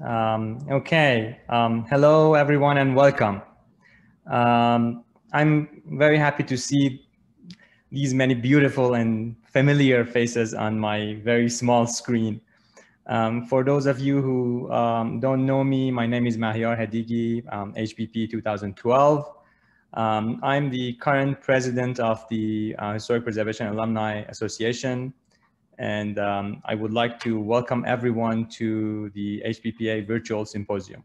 Um, okay. Um, hello, everyone, and welcome. Um, I'm very happy to see these many beautiful and familiar faces on my very small screen. Um, for those of you who um, don't know me, my name is Mahyar Hadigheh, HPP 2012. Um, I'm the current president of the uh, Historic Preservation Alumni Association, and um, I would like to welcome everyone to the HPPA Virtual Symposium.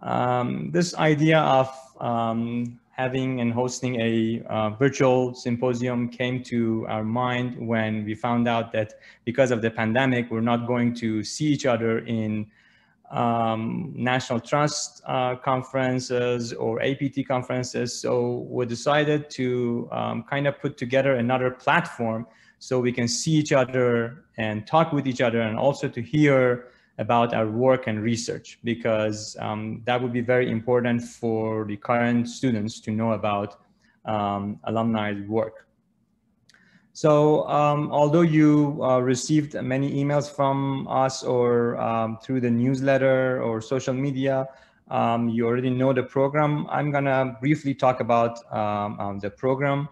Um, this idea of um, having and hosting a uh, virtual symposium came to our mind when we found out that because of the pandemic, we're not going to see each other in um, national trust uh, conferences or APT conferences. So we decided to um, kind of put together another platform so we can see each other and talk with each other and also to hear about our work and research because um, that would be very important for the current students to know about um, alumni work. So um, although you uh, received many emails from us or um, through the newsletter or social media, um, you already know the program. I'm gonna briefly talk about um, the program.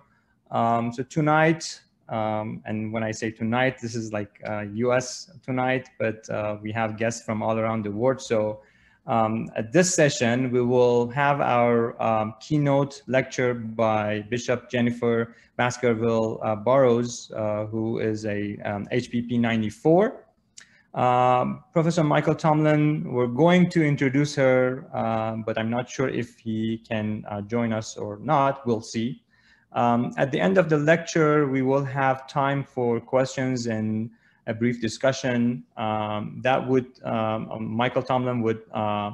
so tonight, um, and when I say tonight, this is like uh, US tonight, but uh, we have guests from all around the world. So um, at this session, we will have our um, keynote lecture by Bishop Jennifer Baskerville uh, Burrows, uh, who is a HPP um, 94. Um, Professor Michael Tomlin, we're going to introduce her, uh, but I'm not sure if he can uh, join us or not. We'll see. Um, at the end of the lecture, we will have time for questions and a brief discussion. Um, that would, um, um Michael Tomlin would uh,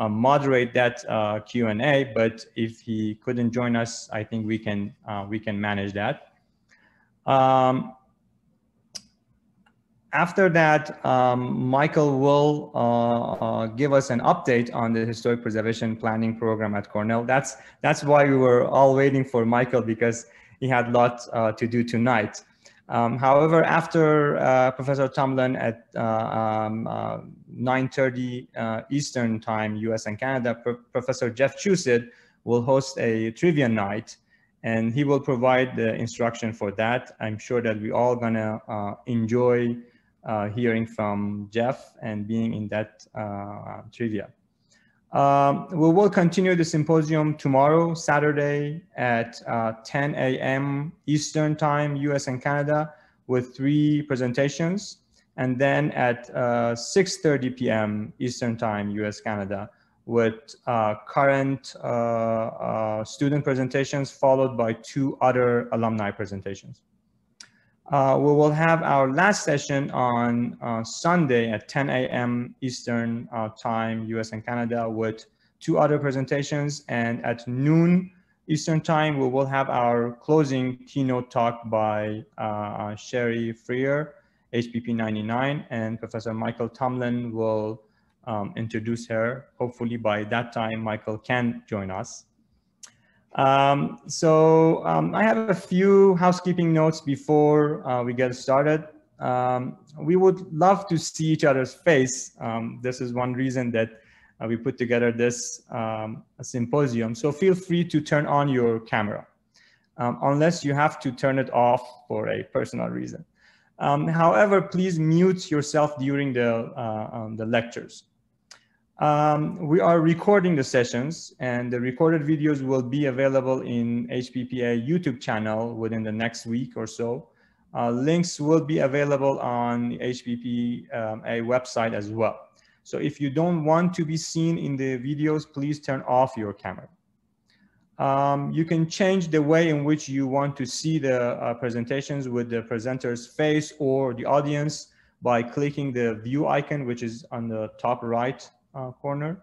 uh moderate that uh, Q&A, but if he couldn't join us, I think we can, uh, we can manage that. Um, after that, um, Michael will uh, uh, give us an update on the historic preservation planning program at Cornell. That's that's why we were all waiting for Michael because he had a lot uh, to do tonight. Um, however, after uh, Professor Tomlin at 9:30 uh, um, uh, Eastern Time, U.S. and Canada, Pro Professor Jeff Chusid will host a trivia night and he will provide the instruction for that. I'm sure that we all gonna enjoy uh, hearing from Jeff and being in that uh, trivia. Um, we will continue the symposium tomorrow, Saturday at uh, 10 a.m. Eastern time, US and Canada, with three presentations. And then at 6.30 p.m. Eastern time, US, Canada, with uh, current uh, uh, student presentations followed by two other alumni presentations. Uh, we will have our last session on uh, Sunday at 10 a.m. Eastern uh, time, US and Canada, with two other presentations. And at noon Eastern time, we will have our closing keynote talk by uh, Sherry Freer, HPP 99, and Professor Michael Tomlin will um, introduce her. Hopefully by that time, Michael can join us. Um, so um, I have a few housekeeping notes before uh, we get started. Um, we would love to see each other's face. Um, this is one reason that uh, we put together this um, symposium. So feel free to turn on your camera, um, unless you have to turn it off for a personal reason. however, please mute yourself during the, uh, the lectures. Um, we are recording the sessions and the recorded videos will be available in HPPA YouTube channel within the next week or so. Uh, links will be available on HPPA website as well. So if you don't want to be seen in the videos, please turn off your camera. Um, you can change the way in which you want to see the uh, presentations with the presenter's face or the audience by clicking the view icon, which is on the top right corner.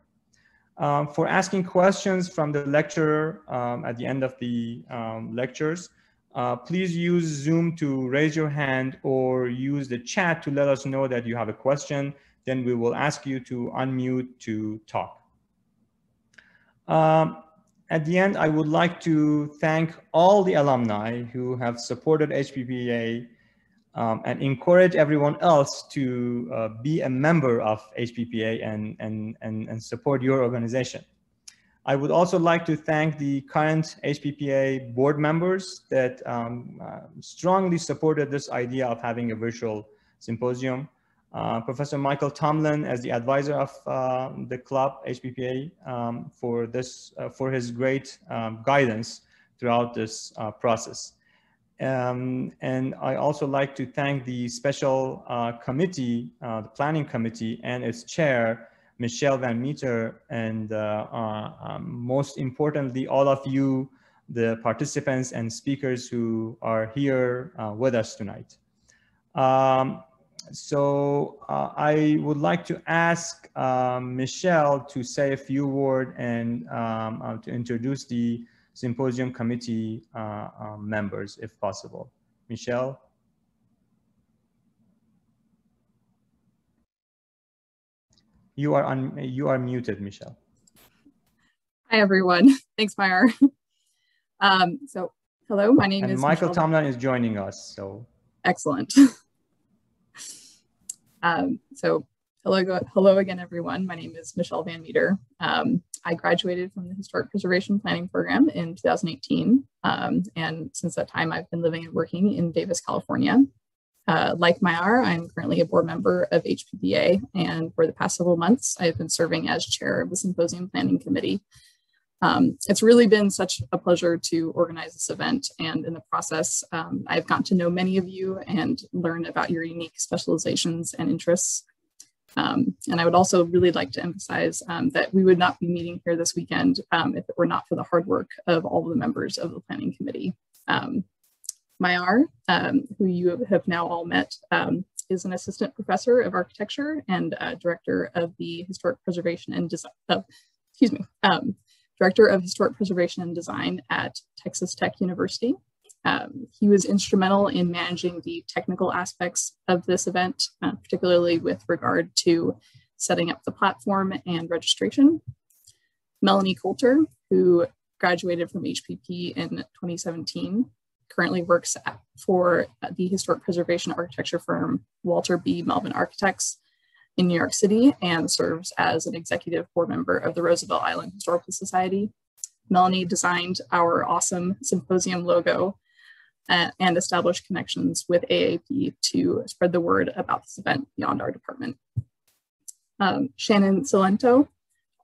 Um, for asking questions from the lecturer um, at the end of the um, lectures, uh, please use Zoom to raise your hand or use the chat to let us know that you have a question. Then we will ask you to unmute to talk. Um, at the end, I would like to thank all the alumni who have supported HPPA um, and encourage everyone else to uh, be a member of HPPA and, and, and, and support your organization. I would also like to thank the current HPPA board members that um, uh, strongly supported this idea of having a virtual symposium. Uh, Professor Michael Tomlin as the advisor of uh, the club HPPA um, for this uh, for his great um, guidance throughout this uh, process. Um, and I also like to thank the special uh, committee, uh, the planning committee and its chair, Michelle Van Meter, and uh, uh um, most importantly, all of you, the participants and speakers who are here uh, with us tonight. Um, so uh, I would like to ask Michelle to say a few words and um, to introduce the symposium committee uh, um, members, if possible. Michelle? You are, un you are muted, Michelle. Hi, everyone. Thanks, Mahyar. Um, so, hello, my name and is Michael Michelle. Tomlin is joining us, so. Excellent. um, so, hello, hello again, everyone. My name is Michelle Van Meter. Um, I graduated from the Historic Preservation Planning Program in 2018. Um, and since that time, I've been living and working in Davis, California. Uh, like Mahyar, I'm currently a board member of HPPA, and for the past several months, I've been serving as chair of the Symposium Planning Committee. Um, it's really been such a pleasure to organize this event, and in the process, um, I've gotten to know many of you and learn about your unique specializations and interests. Um, and I would also really like to emphasize um, that we would not be meeting here this weekend um, if it were not for the hard work of all the members of the planning committee. Um, Mahyar, um, who you have now all met, um, is an assistant professor of architecture and uh, director of the historic preservation and design, uh, excuse me, director of historic preservation and design at Texas Tech University. Um, he was instrumental in managing the technical aspects of this event, uh, particularly with regard to setting up the platform and registration. Melanie Coulter, who graduated from HPP in 2017, currently works at, for the historic preservation architecture firm Walter B. Melvin Architects in New York City and serves as an executive board member of the Roosevelt Island Historical Society. Melanie designed our awesome symposium logo uh, and establish connections with AAP to spread the word about this event beyond our department. Um, Shannon Cilento,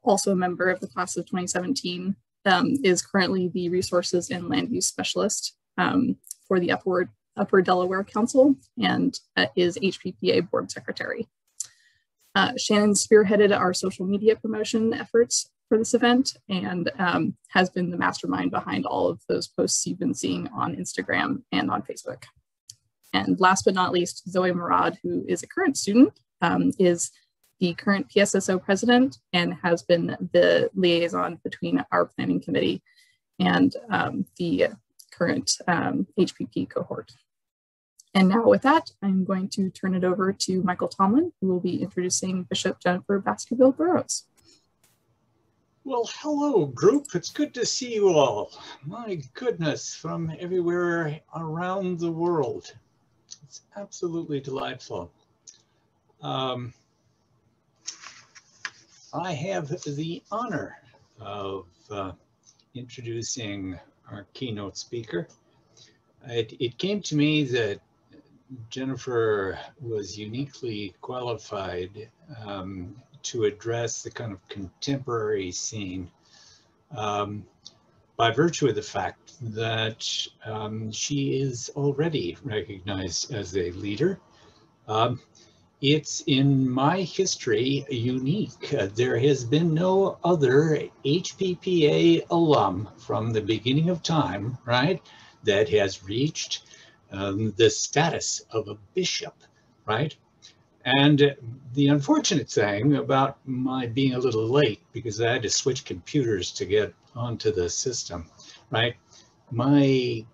also a member of the class of 2017, um, is currently the resources and land use specialist um, for the Upward, Upper Delaware Council and uh, is HPPA board secretary. Uh, Shannon spearheaded our social media promotion efforts for this event and um, has been the mastermind behind all of those posts you've been seeing on Instagram and on Facebook. And last but not least, Zoe Murad, who is a current student, um, is the current PSSO president and has been the liaison between our planning committee and um, the current HPP um, cohort. And now with that, I'm going to turn it over to Michael Tomlin, who will be introducing Bishop Jennifer Baskerville Burrows. Well, hello, group. It's good to see you all. My goodness, from everywhere around the world. It's absolutely delightful. Um, I have the honor of uh, introducing our keynote speaker. It, it came to me that Jennifer was uniquely qualified um, to address the kind of contemporary scene um, by virtue of the fact that um, she is already recognized as a leader. Um, it's in my history unique. Uh, there has been no other HPPA alum from the beginning of time, right, that has reached um, the status of a bishop, right? And the unfortunate thing about my being a little late, because I had to switch computers to get onto the system, right? My,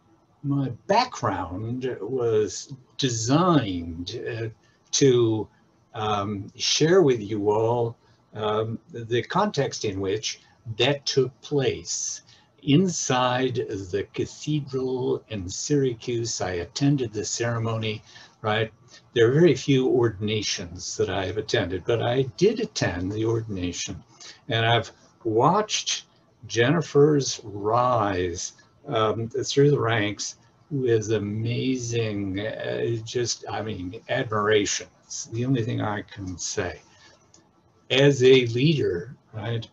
my background was designed uh, to um, share with you all um, the context in which that took place. Inside the cathedral in Syracuse, I attended the ceremony right? There are very few ordinations that I have attended, but I did attend the ordination and I've watched Jennifer's rise um, through the ranks with amazing, uh, just, I mean, admiration. It's the only thing I can say. As a leader, right?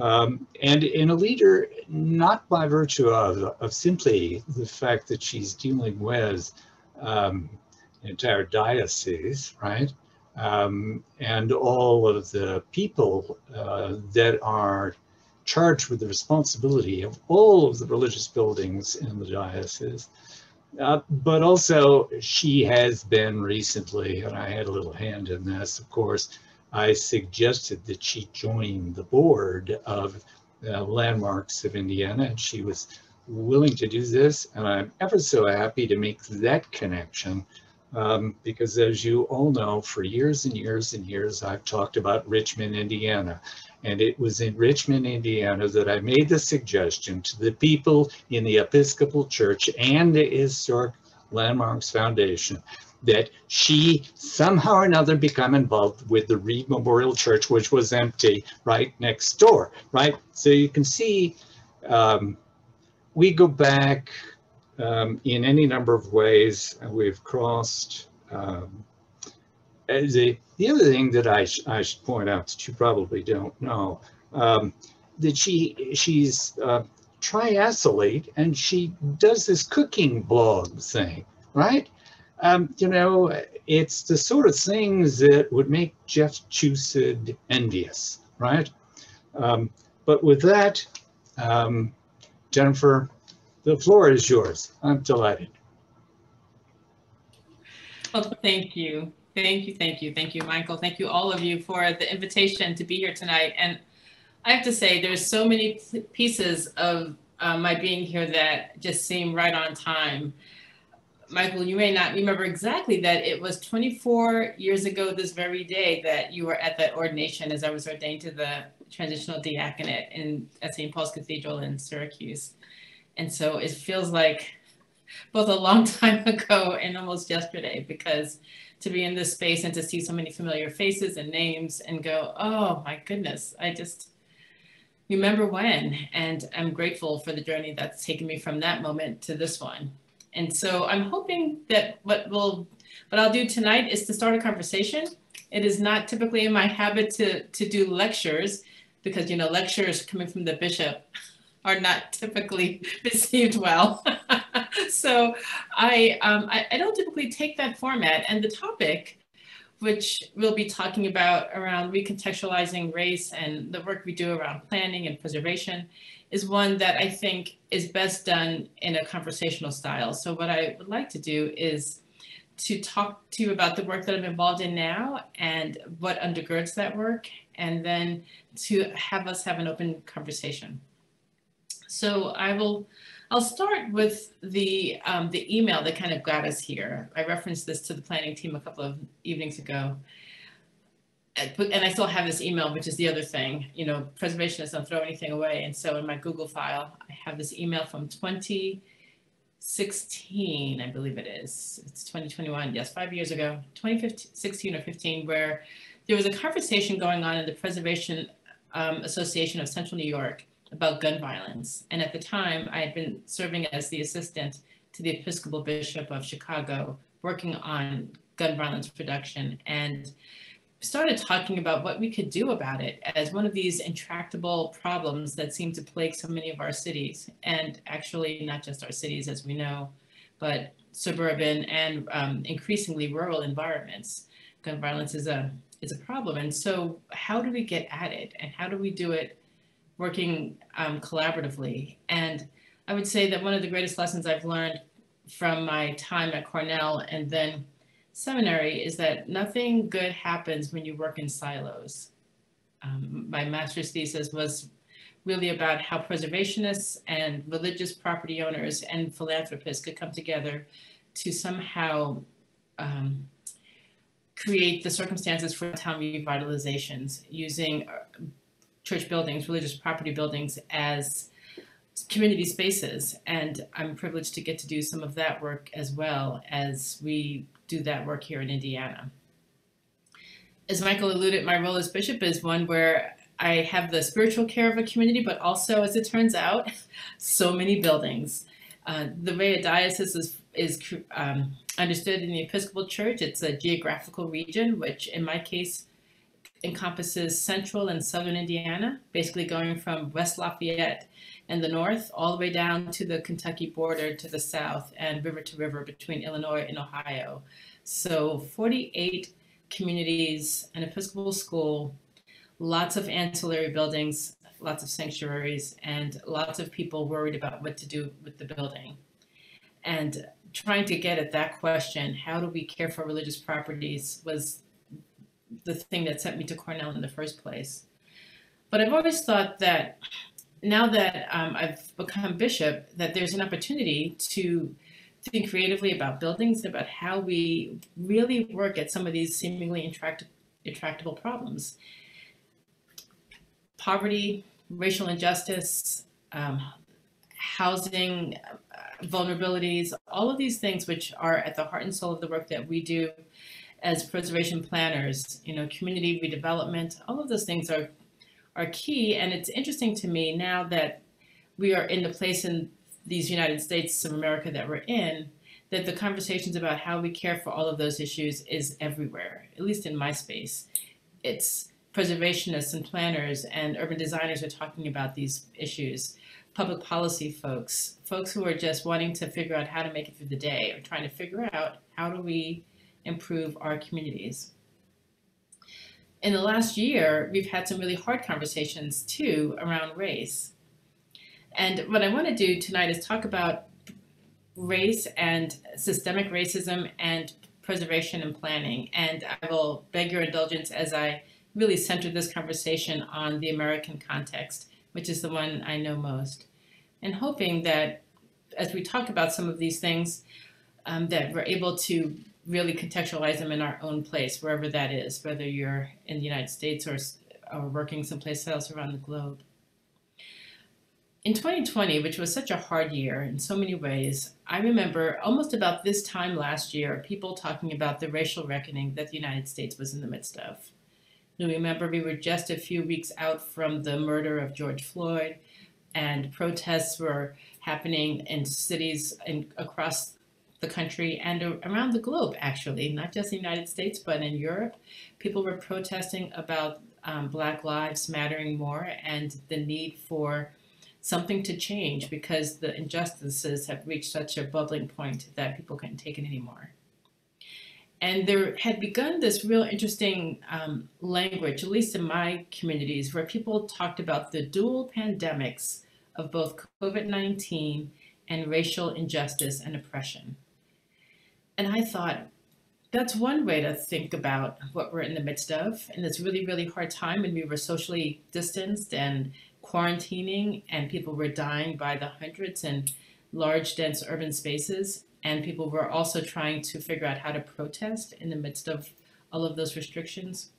Um, and in a leader, not by virtue of, of simply the fact that she's dealing with um, entire diocese, right? Um, and all of the people uh, that are charged with the responsibility of all of the religious buildings in the diocese. Uh, but also, she has been recently, and I had a little hand in this, of course, I suggested that she join the board of uh, Landmarks of Indiana, and she was willing to do this. And I'm ever so happy to make that connection um, because as you all know, for years and years and years, I've talked about Richmond, Indiana. And it was in Richmond, Indiana that I made the suggestion to the people in the Episcopal Church and the Historic Landmarks Foundation that she somehow or another become involved with the Reid Memorial Church, which was empty right next door, right? So you can see um, we go back um, in any number of ways. We've crossed. Um, the, the other thing that I, sh I should point out that you probably don't know, um, that she she's uh, triathlete and she does this cooking blog thing, right? Um, you know, it's the sort of things that would make Jeff Chusid envious, right? Um, but with that, um, Jennifer, the floor is yours. I'm delighted. Well, thank you. Thank you, thank you, thank you, Michael. Thank you, all of you, for the invitation to be here tonight. And I have to say, there's so many pieces of uh, my being here that just seem right on time. Michael, you may not remember exactly that it was 24 years ago this very day that you were at that ordination as I was ordained to the transitional diaconate in at St. Paul's Cathedral in Syracuse. And so it feels like both a long time ago and almost yesterday because to be in this space and to see so many familiar faces and names and go, oh my goodness, I just remember when. And I'm grateful for the journey that's taken me from that moment to this one. And so I'm hoping that what will what I'll do tonight is to start a conversation. It is not typically in my habit to to do lectures because you know lectures coming from the bishop are not typically received well. so I, um, I, I don't typically take that format and the topic which we'll be talking about around recontextualizing race and the work we do around planning and preservation is one that I think is best done in a conversational style. So what I would like to do is to talk to you about the work that I'm involved in now and what undergirds that work, and then to have us have an open conversation. So I will, I'll start with the, um, the email that kind of got us here. I referenced this to the planning team a couple of evenings ago. And I still have this email, which is the other thing, you know, preservationists don't throw anything away. And so in my Google file, I have this email from 2016, I believe it is. It's 2021, yes, five years ago, 2016 or 15, where there was a conversation going on in the Preservation um, Association of Central New York about gun violence. And at the time, I had been serving as the assistant to the Episcopal Bishop of Chicago, working on gun violence reduction, and started talking about what we could do about it as one of these intractable problems that seem to plague so many of our cities, and actually not just our cities, as we know, but suburban and um, increasingly rural environments. Gun violence is a is a problem, and so how do we get at it, and how do we do it working um, collaboratively. And I would say that one of the greatest lessons I've learned from my time at Cornell and then seminary is that nothing good happens when you work in silos. Um, my master's thesis was really about how preservationists and religious property owners and philanthropists could come together to somehow um, create the circumstances for town revitalizations using church buildings, religious property buildings as community spaces. And I'm privileged to get to do some of that work as well as we do that work here in Indiana. As Michael alluded, my role as bishop is one where I have the spiritual care of a community, but also, as it turns out, so many buildings. Uh, the way a diocese is, is um, understood in the Episcopal Church, it's a geographical region, which in my case encompasses central and southern Indiana, basically going from West Lafayette in the north all the way down to the Kentucky border to the south and river to river between Illinois and Ohio. So 48 communities, an Episcopal school, lots of ancillary buildings, lots of sanctuaries, and lots of people worried about what to do with the building. And trying to get at that question, how do we care for religious properties, was the thing that sent me to Cornell in the first place. But I've always thought that now that um, I've become bishop, that there's an opportunity to think creatively about buildings, about how we really work at some of these seemingly intract- intractable problems. Poverty, racial injustice, um, housing uh, vulnerabilities, all of these things which are at the heart and soul of the work that we do as preservation planners, you know, community redevelopment, all of those things are are key. And it's interesting to me now that we are in the place in these United States of America that we're in, that the conversations about how we care for all of those issues is everywhere, at least in my space. It's preservationists and planners and urban designers are talking about these issues. Public policy folks, folks who are just wanting to figure out how to make it through the day or trying to figure out how do we improve our communities in the last year, we've had some really hard conversations too around race. And what I want to do tonight is talk about race and systemic racism and preservation and planning. And I will beg your indulgence as I really center this conversation on the American context, which is the one I know most. And hoping that as we talk about some of these things, um, that we're able to really contextualize them in our own place, wherever that is, whether you're in the United States or, or working someplace else around the globe. In 2020, which was such a hard year in so many ways, I remember almost about this time last year, people talking about the racial reckoning that the United States was in the midst of. You remember we were just a few weeks out from the murder of George Floyd, and protests were happening in cities in, across the country and around the globe, actually, not just the United States, but in Europe. People were protesting about um, Black Lives Mattering more and the need for something to change because the injustices have reached such a bubbling point that people couldn't take it anymore. And there had begun this real interesting um, language, at least in my communities, where people talked about the dual pandemics of both COVID 19 and racial injustice and oppression. And I thought, that's one way to think about what we're in the midst of in this really, really hard time when we were socially distanced and quarantining and people were dying by the hundreds in large, dense urban spaces. And people were also trying to figure out how to protest in the midst of all of those restrictions.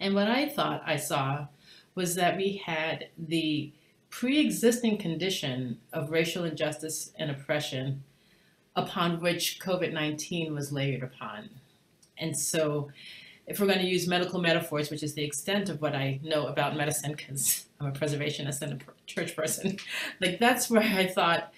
And what I thought I saw was that we had the pre existing condition of racial injustice and oppression upon which COVID 19 was layered upon. And so, if we're going to use medical metaphors, which is the extent of what I know about medicine, because I'm a preservationist and a church person, like that's where I thought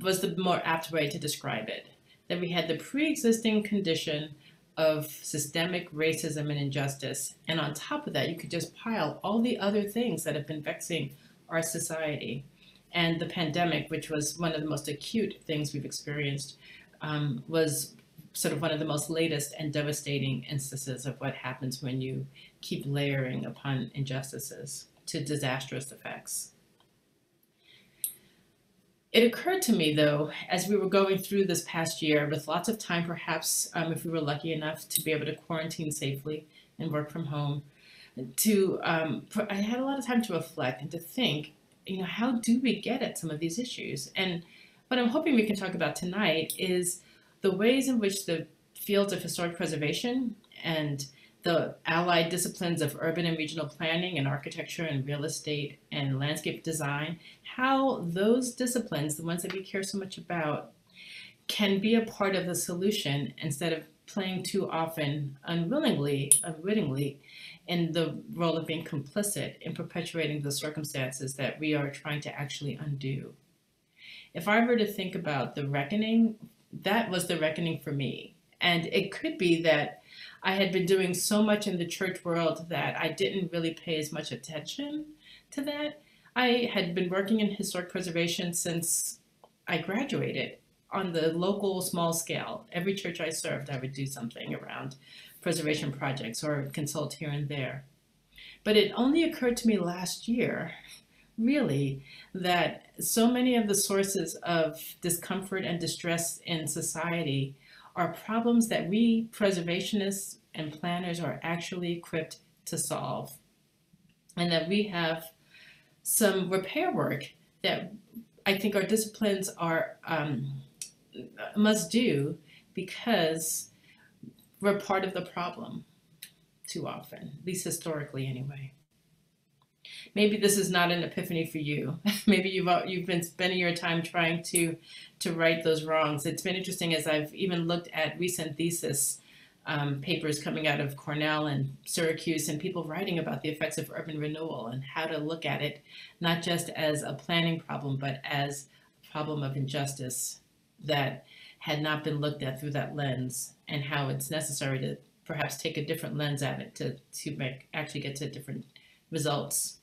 was the more apt way to describe it. That we had the pre existing condition of systemic racism and injustice. And on top of that, you could just pile all the other things that have been vexing our society and the pandemic, which was one of the most acute things we've experienced, um, was sort of one of the most latest and devastating instances of what happens when you keep layering upon injustices to disastrous effects. It occurred to me, though, as we were going through this past year, with lots of time, perhaps, um, if we were lucky enough to be able to quarantine safely and work from home, to um, I had a lot of time to reflect and to think you know, how do we get at some of these issues? And what I'm hoping we can talk about tonight is the ways in which the fields of historic preservation and the allied disciplines of urban and regional planning and architecture and real estate and landscape design, how those disciplines, the ones that we care so much about, can be a part of the solution instead of playing too often unwillingly, unwittingly in the role of being complicit in perpetuating the circumstances that we are trying to actually undo. If I were to think about the reckoning, that was the reckoning for me. And it could be that I had been doing so much in the church world that I didn't really pay as much attention to that. I had been working in historic preservation since I graduated on the local small scale. Every church I served, I would do something around preservation projects or consult here and there. But it only occurred to me last year, really, that so many of the sources of discomfort and distress in society are problems that we preservationists and planners are actually equipped to solve. And that we have some repair work that I think our disciplines are um, must do because we're part of the problem too often, at least historically anyway. Maybe this is not an epiphany for you. Maybe you've you've been spending your time trying to to right those wrongs. It's been interesting as I've even looked at recent thesis um, papers coming out of Cornell and Syracuse and people writing about the effects of urban renewal and how to look at it not just as a planning problem but as a problem of injustice that had not been looked at through that lens and how it's necessary to perhaps take a different lens at it to, to make, actually get to different results.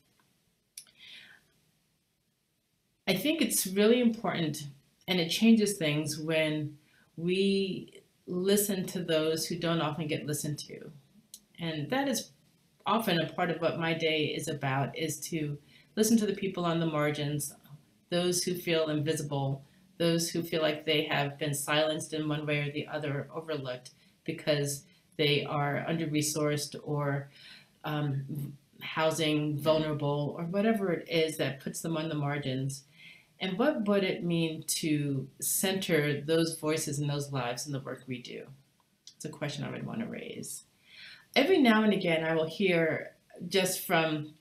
I think it's really important and it changes things when we listen to those who don't often get listened to. And that is often a part of what my day is about is to listen to the people on the margins, those who feel invisible, those who feel like they have been silenced in one way or the other, overlooked because they are under-resourced or um, housing vulnerable or whatever it is that puts them on the margins. And what would it mean to center those voices and those lives in the work we do? It's a question I would want to raise. Every now and again, I will hear just from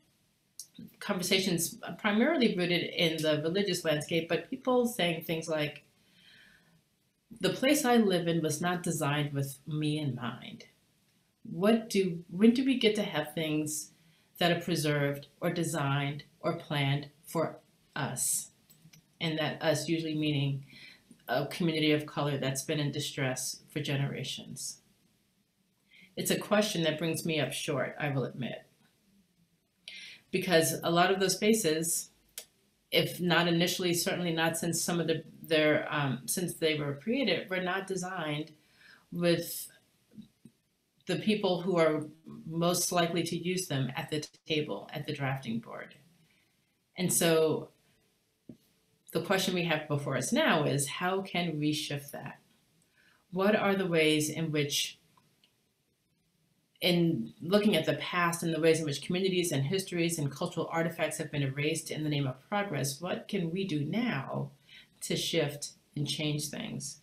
conversations primarily rooted in the religious landscape, but people saying things like, the place I live in was not designed with me in mind. What do, when do we get to have things that are preserved or designed or planned for us? And that us usually meaning a community of color that's been in distress for generations. It's a question that brings me up short, I will admit because a lot of those spaces, if not initially, certainly not since some of the, their, um, since they were created, were not designed with the people who are most likely to use them at the table, at the drafting board. And so the question we have before us now is how can we shift that? What are the ways in which in looking at the past and the ways in which communities and histories and cultural artifacts have been erased in the name of progress, what can we do now to shift and change things?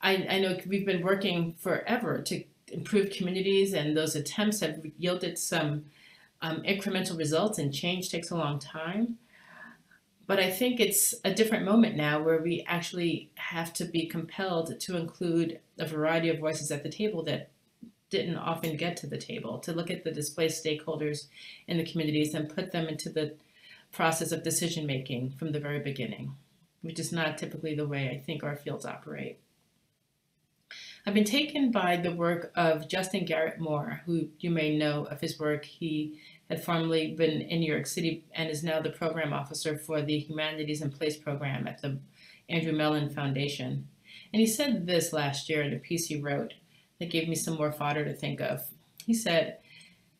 I, I know we've been working forever to improve communities and those attempts have yielded some um, incremental results and change takes a long time. But I think it's a different moment now where we actually have to be compelled to include a variety of voices at the table that didn't often get to the table, to look at the displaced stakeholders in the communities and put them into the process of decision making from the very beginning, which is not typically the way I think our fields operate. I've been taken by the work of Justin Garrett Moore, who you may know of his work. He had formerly been in New York City and is now the program officer for the Humanities in Place program at the Andrew Mellon Foundation. And he said this last year in a piece he wrote, that gave me some more fodder to think of. He said,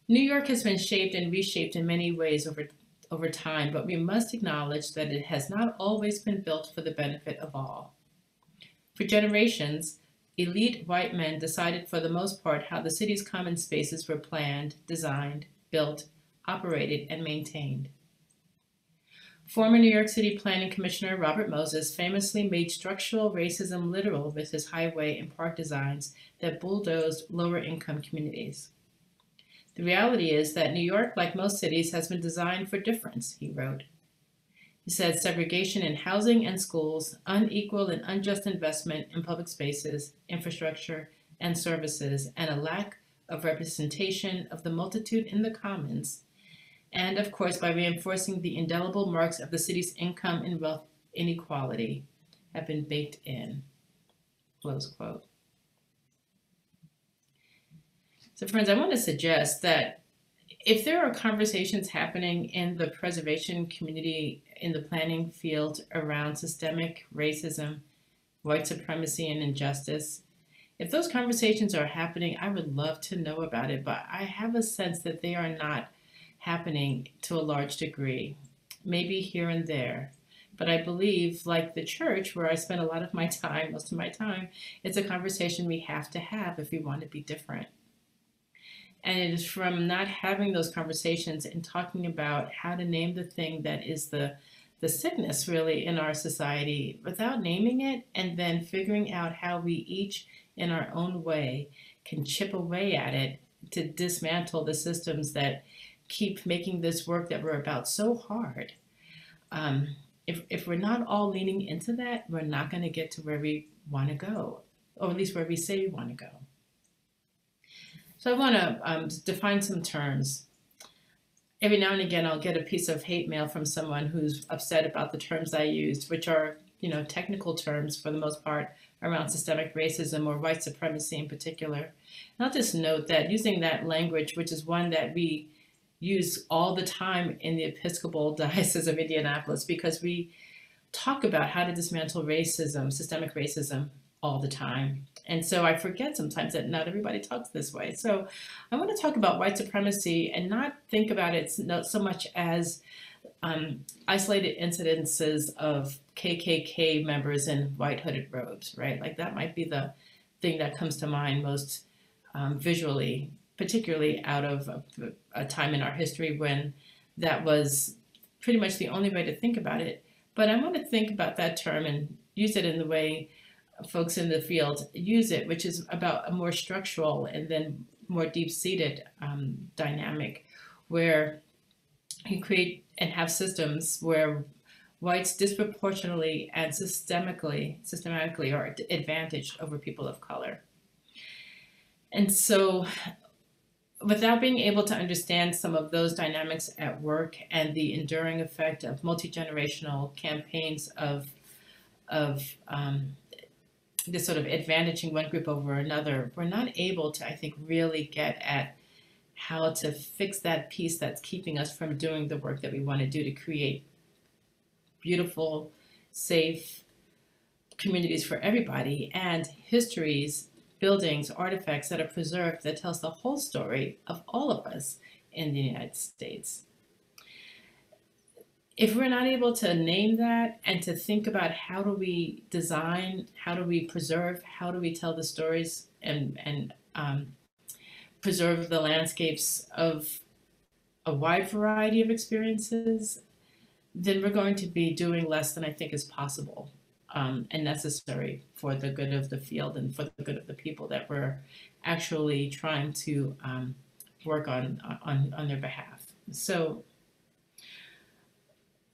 New York has been shaped and reshaped in many ways over, over time, but we must acknowledge that it has not always been built for the benefit of all. For generations, elite white men decided for the most part how the city's common spaces were planned, designed, built, operated, and maintained. Former New York City Planning Commissioner Robert Moses famously made structural racism literal with his highway and park designs that bulldozed lower income communities. The reality is that New York, like most cities, has been designed for difference, he wrote. He said segregation in housing and schools, unequal and unjust investment in public spaces, infrastructure, and services, and a lack of representation of the multitude in the commons, and of course by reinforcing the indelible marks of the city's income and wealth inequality have been baked in. Close quote. So friends, I want to suggest that if there are conversations happening in the preservation community, in the planning field around systemic racism, white supremacy, and injustice, if those conversations are happening, I would love to know about it, but I have a sense that they are not happening to a large degree, maybe here and there. But I believe, like the church, where I spend a lot of my time, most of my time, it's a conversation we have to have if we want to be different. And it is from not having those conversations and talking about how to name the thing that is the the sickness really in our society without naming it and then figuring out how we each in our own way can chip away at it to dismantle the systems that keep making this work that we're about so hard. Um, if, if we're not all leaning into that, we're not going to get to where we want to go, or at least where we say we want to go. So I want to um, define some terms. Every now and again, I'll get a piece of hate mail from someone who's upset about the terms I used, which are, you know, technical terms for the most part around systemic racism or white supremacy in particular. And I'll just note that using that language, which is one that we use all the time in the Episcopal Diocese of Indianapolis, because we talk about how to dismantle racism, systemic racism, all the time. And so I forget sometimes that not everybody talks this way. So I want to talk about white supremacy and not think about it so much as um, isolated incidences of KKK members in white hooded robes, right? Like that might be the thing that comes to mind most um, visually, particularly out of a, a time in our history when that was pretty much the only way to think about it. But I want to think about that term and use it in the way folks in the field use it, which is about a more structural and then more deep-seated um, dynamic where you create and have systems where whites disproportionately and systemically, systematically are advantaged over people of color. And so without being able to understand some of those dynamics at work and the enduring effect of multi-generational campaigns of, of um, this sort of advantaging one group over another, we're not able to, I think, really get at how to fix that piece that's keeping us from doing the work that we want to do to create beautiful, safe communities for everybody. And histories, buildings, artifacts that are preserved that tells the whole story of all of us in the United States. If we're not able to name that and to think about how do we design, how do we preserve, how do we tell the stories and, and um, preserve the landscapes of a wide variety of experiences, then we're going to be doing less than I think is possible um, and necessary for the good of the field and for the good of the people that we're actually trying to um, work on, on, on their behalf. So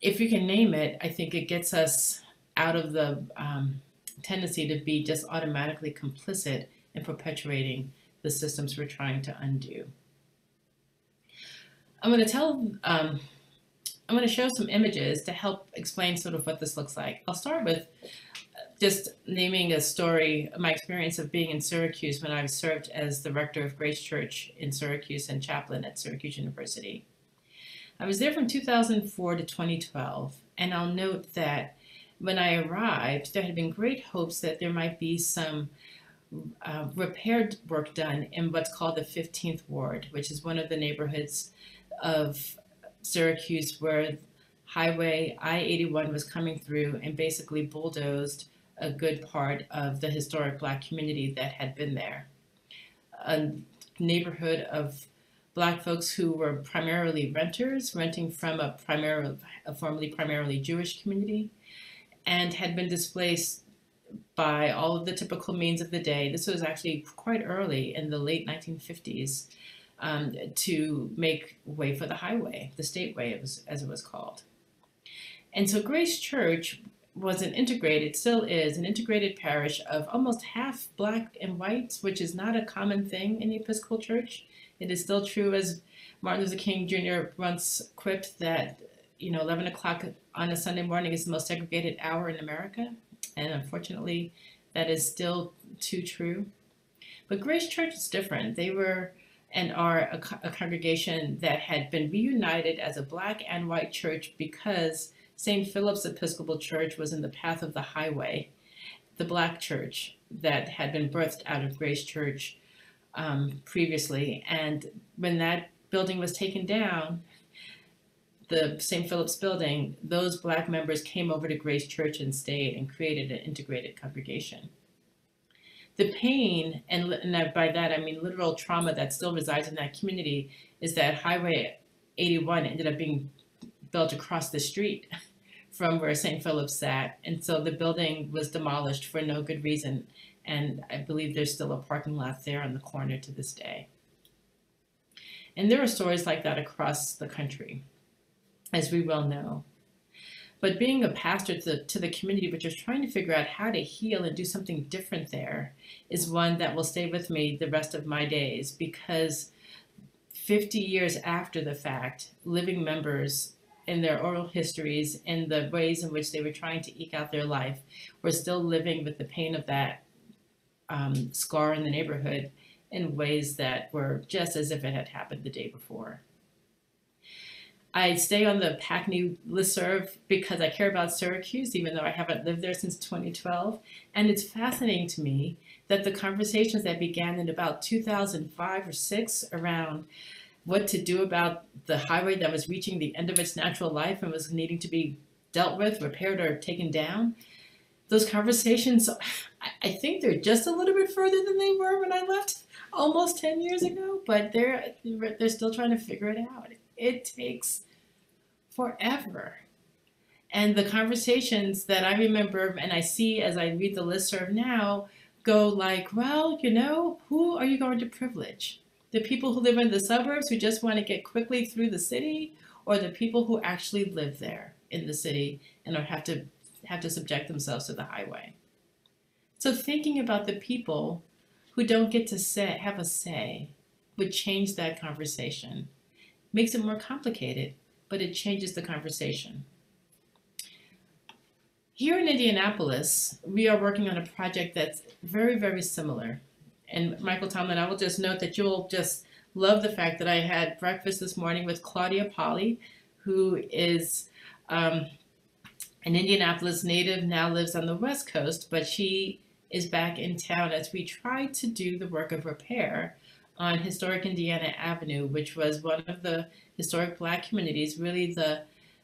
if you can name it, I think it gets us out of the um, tendency to be just automatically complicit in perpetuating the systems we're trying to undo. I'm going to tell, um, I'm going to show some images to help explain sort of what this looks like. I'll start with just naming a story, my experience of being in Syracuse when I served as the rector of Grace Church in Syracuse and chaplain at Syracuse University. I was there from 2004 to 2012, and I'll note that when I arrived, there had been great hopes that there might be some uh, work done in what's called the 15th Ward, which is one of the neighborhoods of Syracuse where Highway I-81 was coming through and basically bulldozed a good part of the historic Black community that had been there. A neighborhood of black folks who were primarily renters, renting from a, primarily, a formerly primarily Jewish community, and had been displaced by all of the typical means of the day. This was actually quite early in the late 1950s um, to make way for the highway, the stateway as, as it was called. And so Grace Church was an integrated, still is, an integrated parish of almost half black and whites, which is not a common thing in the Episcopal Church. It is still true, as Martin Luther King Jr. once quipped, that you know 11 o'clock on a Sunday morning is the most segregated hour in America, and unfortunately, that is still too true. But Grace Church is different. They were and are a, a congregation that had been reunited as a black and white church because St. Philip's Episcopal Church was in the path of the highway, the black church that had been birthed out of Grace Church um, previously. And when that building was taken down, the St. Philip's building, those black members came over to Grace Church and stayed and created an integrated congregation. The pain, and, and by that I mean literal trauma that still resides in that community, is that Highway 81 ended up being built across the street from where St. Philip's sat. And so the building was demolished for no good reason. And I believe there's still a parking lot there on the corner to this day. And there are stories like that across the country, as we well know. But being a pastor to the, to the community, but just trying to figure out how to heal and do something different there is one that will stay with me the rest of my days because 50 years after the fact, living members in their oral histories and the ways in which they were trying to eke out their life were still living with the pain of that um, scar in the neighborhood in ways that were just as if it had happened the day before. I stay on the PACNY listserv because I care about Syracuse, even though I haven't lived there since 2012. And it's fascinating to me that the conversations that began in about 2005 or six around what to do about the highway that was reaching the end of its natural life and was needing to be dealt with, repaired, or taken down. Those conversations, I think they're just a little bit further than they were when I left almost 10 years ago, but they're, they're still trying to figure it out. It takes forever. And the conversations that I remember and I see as I read the listserv now go like, well, you know, who are you going to privilege? the people who live in the suburbs who just want to get quickly through the city or the people who actually live there in the city and have to have to subject themselves to the highway. So thinking about the people who don't get to say have a say would change that conversation. Makes it more complicated, but it changes the conversation. Here in Indianapolis, we are working on a project that's very, very similar and Michael Tomlan, I will just note that you'll just love the fact that I had breakfast this morning with Claudia Polly, who is um, an Indianapolis native, now lives on the West Coast, but she is back in town as we try to do the work of repair on historic Indiana Avenue, which was one of the historic black communities, really the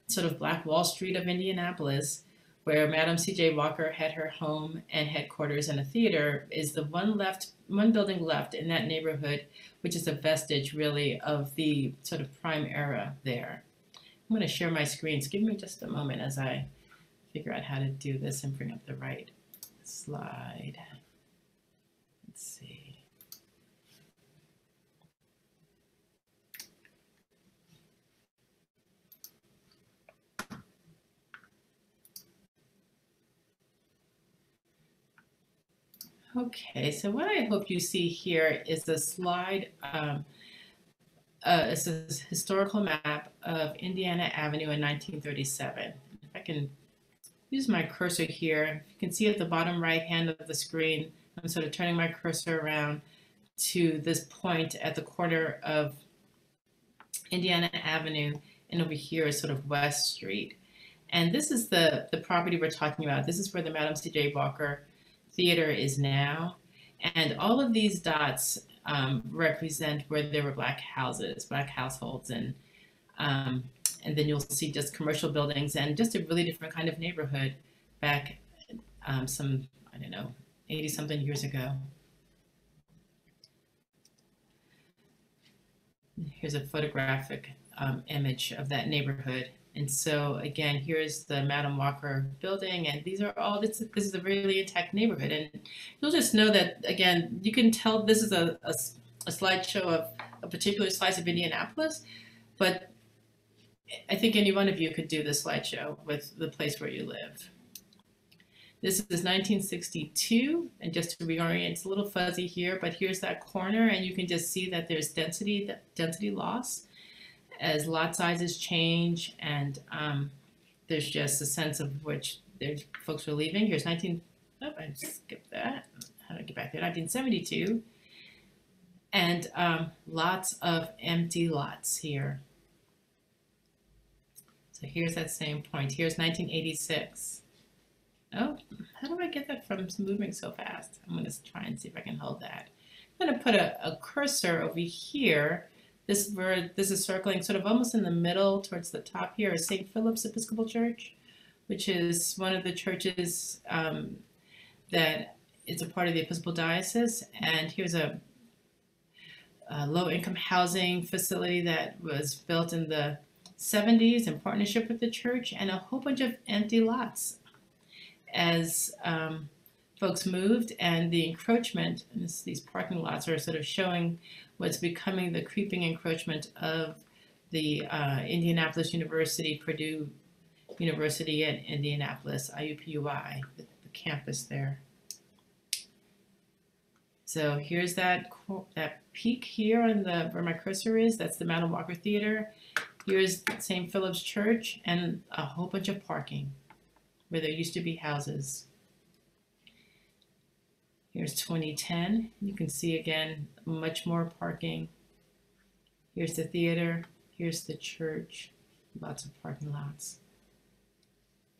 sort of black Wall Street of Indianapolis where Madam C.J. Walker had her home and headquarters and a theater, is the one left, one building left in that neighborhood, which is a vestige really of the sort of prime era there. I'm going to share my screens. Give me just a moment as I figure out how to do this and bring up the right slide. Let's see. Okay, so what I hope you see here is a slide. Um, uh, it's a historical map of Indiana Avenue in 1937. If I can use my cursor here, you can see at the bottom right hand of the screen, I'm sort of turning my cursor around to this point at the corner of Indiana Avenue, and over here is sort of West Street. And this is the, the property we're talking about. This is where the Madam C.J. Walker theater is now. And all of these dots um, represent where there were black houses, black households, and um, and then you'll see just commercial buildings and just a really different kind of neighborhood back um, some, I don't know, 80 something years ago. Here's a photographic um, image of that neighborhood. And so again, here's the Madam Walker building, and these are all, this, this is a really intact neighborhood. And you'll just know that, again, you can tell this is a, a, a slideshow of a particular slice of Indianapolis, but I think any one of you could do the slideshow with the place where you live. This is 1962, and just to reorient, it's a little fuzzy here, but here's that corner, and you can just see that there's density density loss as lot sizes change, and um, there's just a sense of which there's folks were leaving. Here's 19, oh, I skipped that. How do I get back there? 1972, and um, lots of empty lots here. So here's that same point. Here's 1986. Oh, how do I get that from moving so fast? I'm going to try and see if I can hold that. I'm going to put a, a cursor over here. This where this is circling sort of almost in the middle towards the top here is St. Philip's Episcopal Church, which is one of the churches um, that is a part of the Episcopal Diocese. And here's a, a low-income housing facility that was built in the 70s in partnership with the church and a whole bunch of empty lots as um, folks moved and the encroachment, and this, these parking lots are sort of showing what's becoming the creeping encroachment of the uh, Indianapolis University, Purdue University at Indianapolis, IUPUI, the, the campus there. So here's that that peak here on the where my cursor is. That's the Madam Walker Theater. Here's St. Philip's Church and a whole bunch of parking where there used to be houses. Here's 2010. You can see again, much more parking. Here's the theater. Here's the church. Lots of parking lots.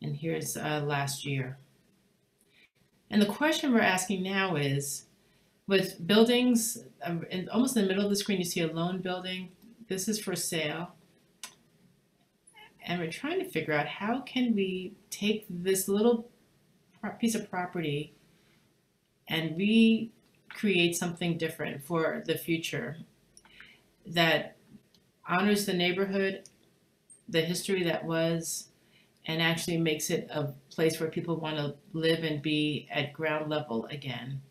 And here's uh, last year. And the question we're asking now is, with buildings, um, in, almost in the middle of the screen, you see a lone building. This is for sale and we're trying to figure out how can we take this little piece of property and recreate something different for the future that honors the neighborhood, the history that was, and actually makes it a place where people want to live and be at ground level again,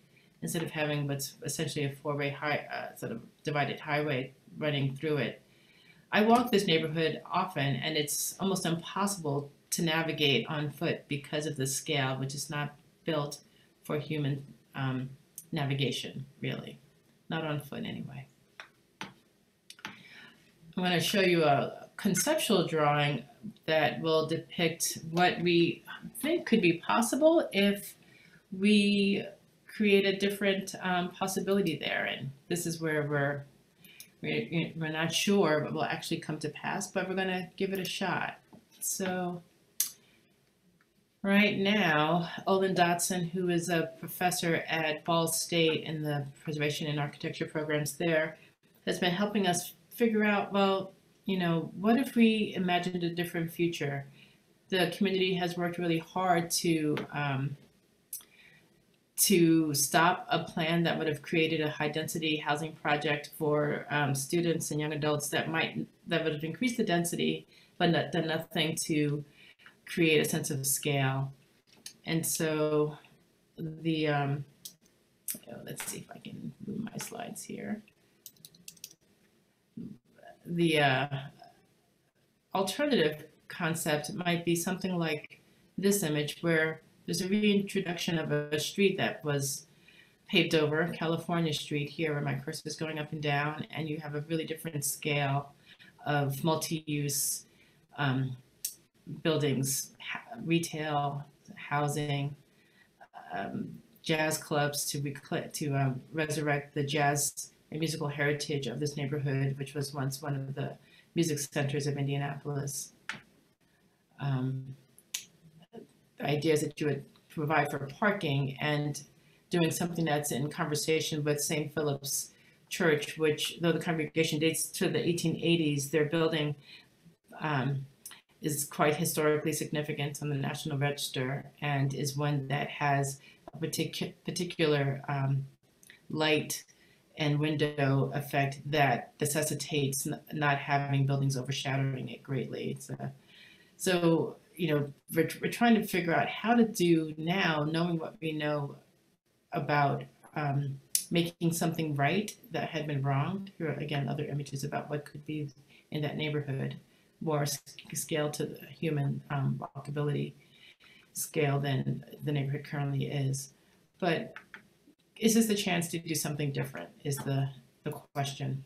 instead of having what's essentially a four-way high, uh, sort of divided highway running through it. I walk this neighborhood often, and it's almost impossible to navigate on foot because of the scale, which is not built for human um, navigation, really. Not on foot, anyway. I'm going to show you a conceptual drawing that will depict what we think could be possible if we create a different um, possibility there. And this is where we're we're, not sure what will actually come to pass, but we're going to give it a shot. So right now, Olon Dotson, who is a professor at Ball State in the Preservation and Architecture programs there, has been helping us figure out, well, you know, what if we imagined a different future? The community has worked really hard to um, to stop a plan that would have created a high density housing project for um, students and young adults that might that would have increased the density but not, done nothing to create a sense of scale. And so the um, oh, let's see if I can move my slides here. The uh, alternative concept might be something like this image where there's a reintroduction of a street that was paved over, California Street here where my cursor is going up and down, and you have a really different scale of multi-use um, buildings, retail, housing, um, jazz clubs to, to um, resurrect the jazz and musical heritage of this neighborhood, which was once one of the music centers of Indianapolis. Um, ideas that you would provide for parking and doing something that's in conversation with St. Philip's Church, which though the congregation dates to the 1880s, their building um, is quite historically significant on the National Register and is one that has a particu particular um, light and window effect that necessitates not having buildings overshadowing it greatly. A, so you know, we're, we're trying to figure out how to do now, knowing what we know about um, making something right that had been wrong. Here are again other images about what could be in that neighborhood, more scale to the human um, walkability scale than the neighborhood currently is. But is this a chance to do something different is the, the question.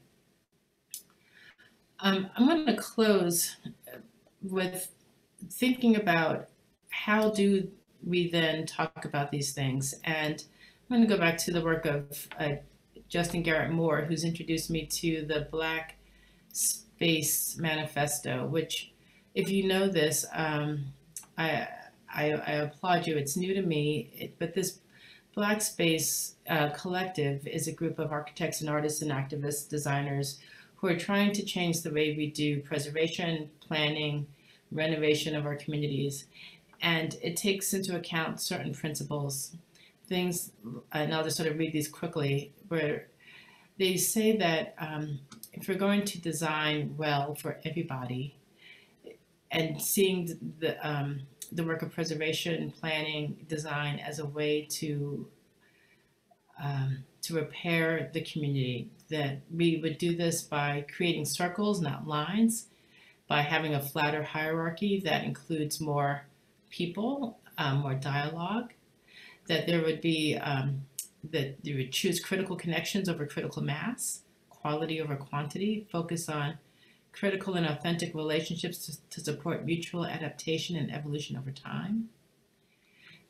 Um, I'm going to close with thinking about how do we then talk about these things. And I'm going to go back to the work of uh, Justin Garrett Moore, who's introduced me to the Black Space Manifesto, which, if you know this, um, I, I, I, applaud you. It's new to me, it, but this Black Space uh, Collective is a group of architects and artists and activists, designers who are trying to change the way we do preservation, planning, renovation of our communities. And it takes into account certain principles, things, and I'll just sort of read these quickly, where they say that um, if we're going to design well for everybody, and seeing the, the um, the work of preservation, planning, design as a way to um, to repair the community. That we would do this by creating circles, not lines, by having a flatter hierarchy that includes more people, um, more dialogue. That there would be um, that you would choose critical connections over critical mass, quality over quantity, focus on critical and authentic relationships to, to support mutual adaptation and evolution over time.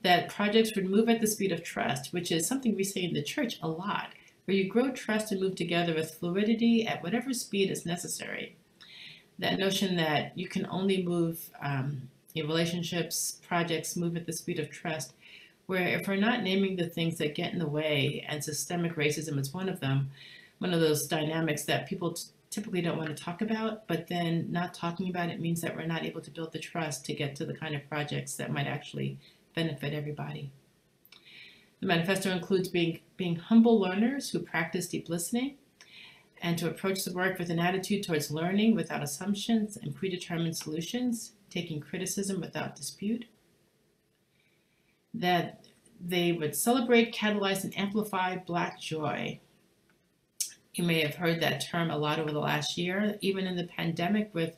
That projects would move at the speed of trust, which is something we say in the church a lot, where you grow trust and move together with fluidity at whatever speed is necessary. That notion that you can only move um, your relationships, projects move at the speed of trust, where if we're not naming the things that get in the way, and systemic racism is one of them, one of those dynamics that people typically don't want to talk about, but then not talking about it means that we're not able to build the trust to get to the kind of projects that might actually benefit everybody. The manifesto includes being, being humble learners who practice deep listening and to approach the work with an attitude towards learning without assumptions and predetermined solutions, taking criticism without dispute. That they would celebrate, catalyze, and amplify Black joy you may have heard that term a lot over the last year, even in the pandemic with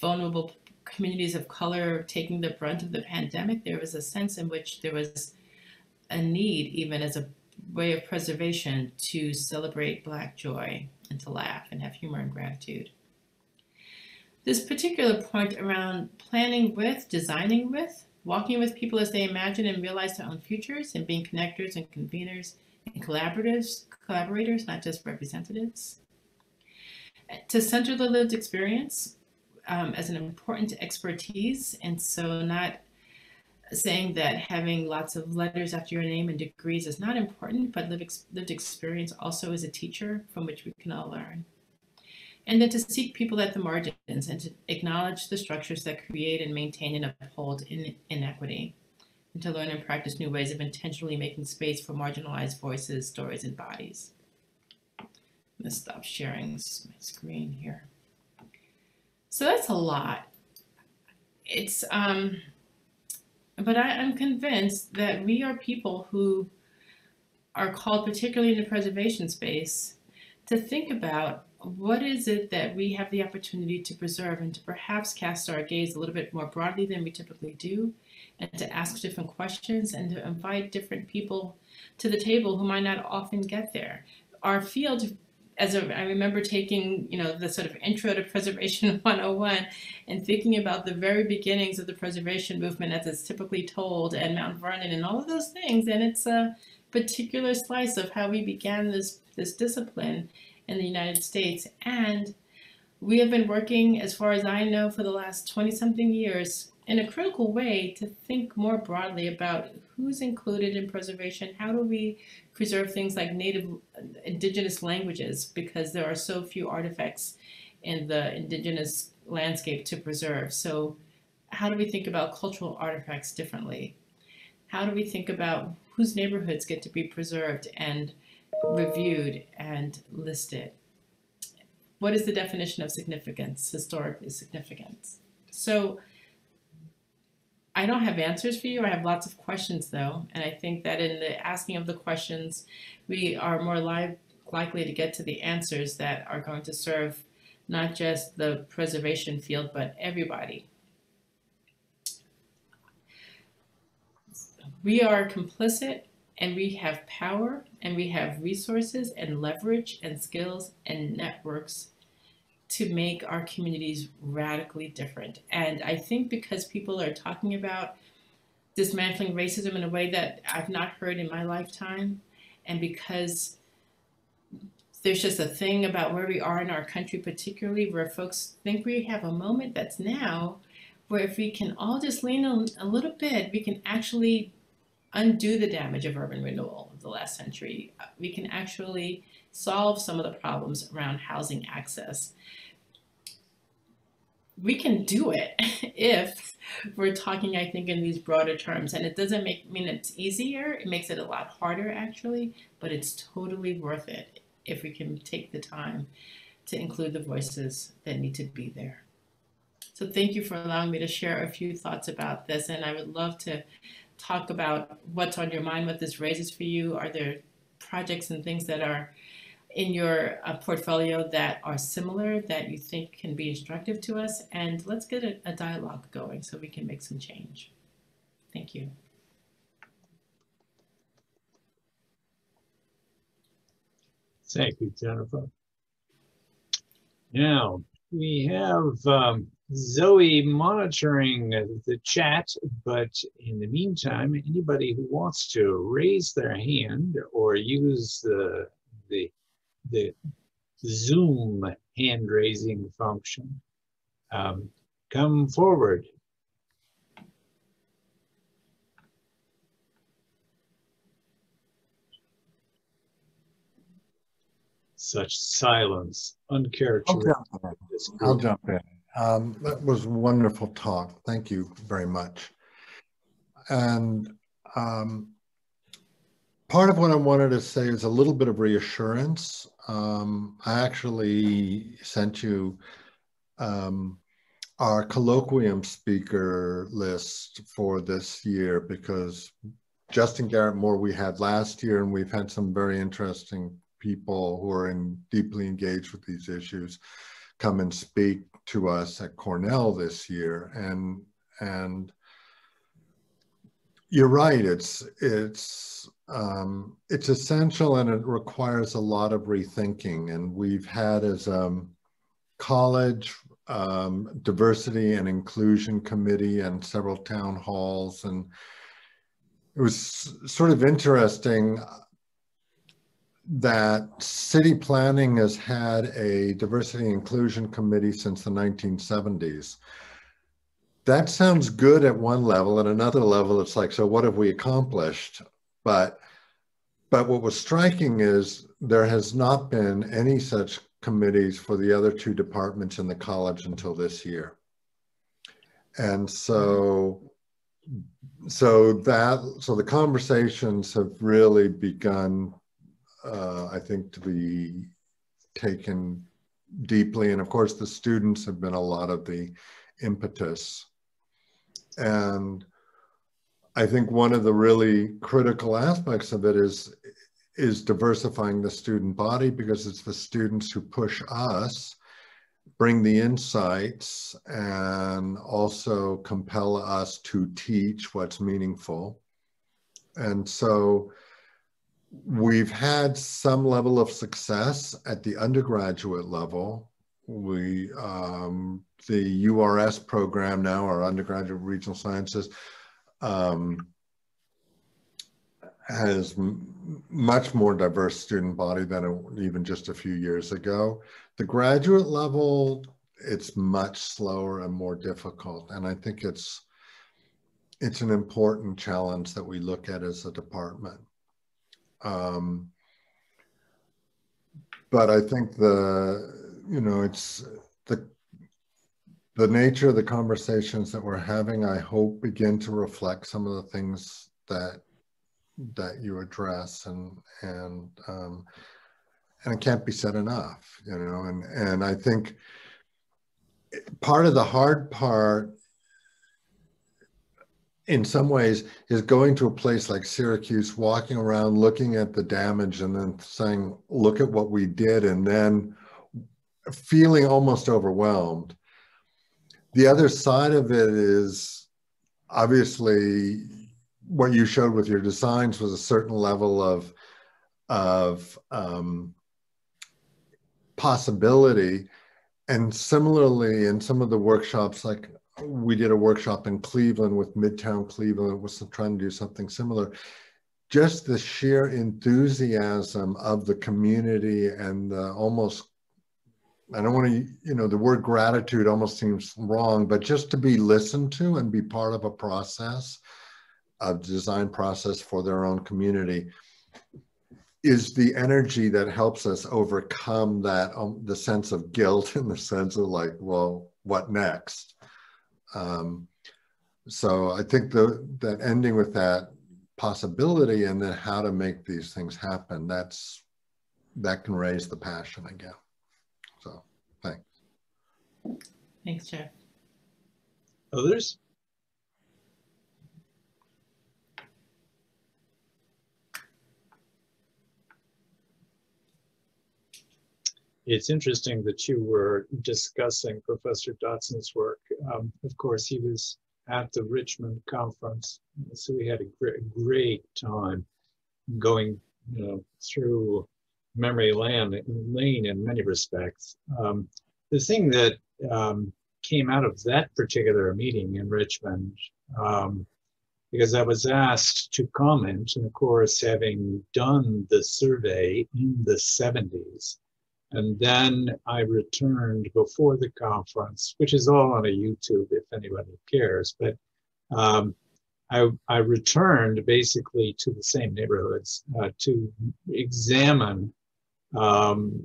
vulnerable communities of color taking the brunt of the pandemic, there was a sense in which there was a need, even as a way of preservation, to celebrate Black joy and to laugh and have humor and gratitude. This particular point around planning with, designing with, walking with people as they imagine and realize their own futures, and being connectors and conveners and collaborators, collaborators, not just representatives. To center the lived experience um, as an important expertise, and so not saying that having lots of letters after your name and degrees is not important, but lived, ex lived experience also is a teacher from which we can all learn. And then to seek people at the margins and to acknowledge the structures that create and maintain and uphold in inequity and to learn and practice new ways of intentionally making space for marginalized voices, stories, and bodies. I'm gonna stop sharing my screen here. So that's a lot. It's, um, but I, am convinced that we are people who are called, particularly in the preservation space, to think about what is it that we have the opportunity to preserve and to perhaps cast our gaze a little bit more broadly than we typically do and to ask different questions and to invite different people to the table who might not often get there. Our field, as a, I remember taking, you know, the sort of intro to Preservation 101 and thinking about the very beginnings of the preservation movement as it's typically told and Mount Vernon and all of those things. And it's a particular slice of how we began this, this discipline in the United States. And we have been working, as far as I know, for the last 20 something years in a critical way to think more broadly about who's included in preservation, how do we preserve things like native uh, indigenous languages because there are so few artifacts in the indigenous landscape to preserve. So how do we think about cultural artifacts differently? How do we think about whose neighborhoods get to be preserved and reviewed and listed? What is the definition of significance, historically significance? So I don't have answers for you. I have lots of questions though. And I think that in the asking of the questions, we are more li likely to get to the answers that are going to serve not just the preservation field, but everybody. We are complicit and we have power and we have resources and leverage and skills and networks to make our communities radically different. And I think because people are talking about dismantling racism in a way that I've not heard in my lifetime, and because there's just a thing about where we are in our country, particularly where folks think we have a moment that's now, where if we can all just lean a, a little bit, we can actually undo the damage of urban renewal of the last century. We can actually solve some of the problems around housing access. We can do it if we're talking, I think, in these broader terms. And it doesn't make mean it's easier. It makes it a lot harder, actually, but it's totally worth it if we can take the time to include the voices that need to be there. So thank you for allowing me to share a few thoughts about this. And I would love to talk about what's on your mind, what this raises for you. Are there projects and things that are in your uh, portfolio that are similar that you think can be instructive to us? And let's get a, a dialogue going so we can make some change. Thank you. Thank you, Jennifer. Now, we have um, Zoe monitoring the chat, but in the meantime, anybody who wants to raise their hand or use the, the, the Zoom hand raising function, um, come forward. Such silence, uncharacteristic. I'll jump in. Um, that was wonderful talk. Thank you very much. And um, part of what I wanted to say is a little bit of reassurance. Um, I actually sent you um, our colloquium speaker list for this year because Justin Garrett Moore we had last year, and we've had some very interesting people who are in, deeply engaged with these issues come and speak to us at Cornell this year, and and you're right. It's it's um, it's essential, and it requires a lot of rethinking. And we've had as a um, college um, diversity and inclusion committee and several town halls, and it was sort of interesting that city planning has had a diversity inclusion committee since the 1970s. That sounds good at one level. At another level, it's like, so what have we accomplished? But, but what was striking is there has not been any such committees for the other two departments in the college until this year. And so, so that, so the conversations have really begun uh, I think, to be taken deeply. And of course, the students have been a lot of the impetus. And I think one of the really critical aspects of it is, is diversifying the student body because it's the students who push us, bring the insights, and also compel us to teach what's meaningful. And so We've had some level of success at the undergraduate level. We, um, the URS program now, our undergraduate regional sciences, um, has much more diverse student body than it, even just a few years ago. The graduate level, it's much slower and more difficult. And I think it's, it's an important challenge that we look at as a department. Um, but I think the, you know, it's the, the nature of the conversations that we're having, I hope begin to reflect some of the things that, that you address and, and, um, and it can't be said enough, you know, and, and I think part of the hard part in some ways is going to a place like Syracuse, walking around, looking at the damage and then saying, look at what we did, and then feeling almost overwhelmed. The other side of it is obviously what you showed with your designs was a certain level of, of um, possibility. And similarly, in some of the workshops, like we did a workshop in Cleveland with Midtown Cleveland, was trying to do something similar. Just the sheer enthusiasm of the community and the almost, I don't want to, you know, the word gratitude almost seems wrong, but just to be listened to and be part of a process, a design process for their own community is the energy that helps us overcome that um, the sense of guilt in the sense of like well what next? Um, so i think the that ending with that possibility and then how to make these things happen that's that can raise the passion again thanks jeff others it's interesting that you were discussing Professor Dotson's work. Um, of course, he was at the Richmond conference, so we had a great, great time going, you know, through memory lane, lane in many respects. Um, the thing that um, came out of that particular meeting in Richmond, um, because I was asked to comment, and of course, having done the survey in the 70s, and then I returned before the conference, which is all on a YouTube if anybody cares. But um, I, I, returned basically to the same neighborhoods uh, to examine um,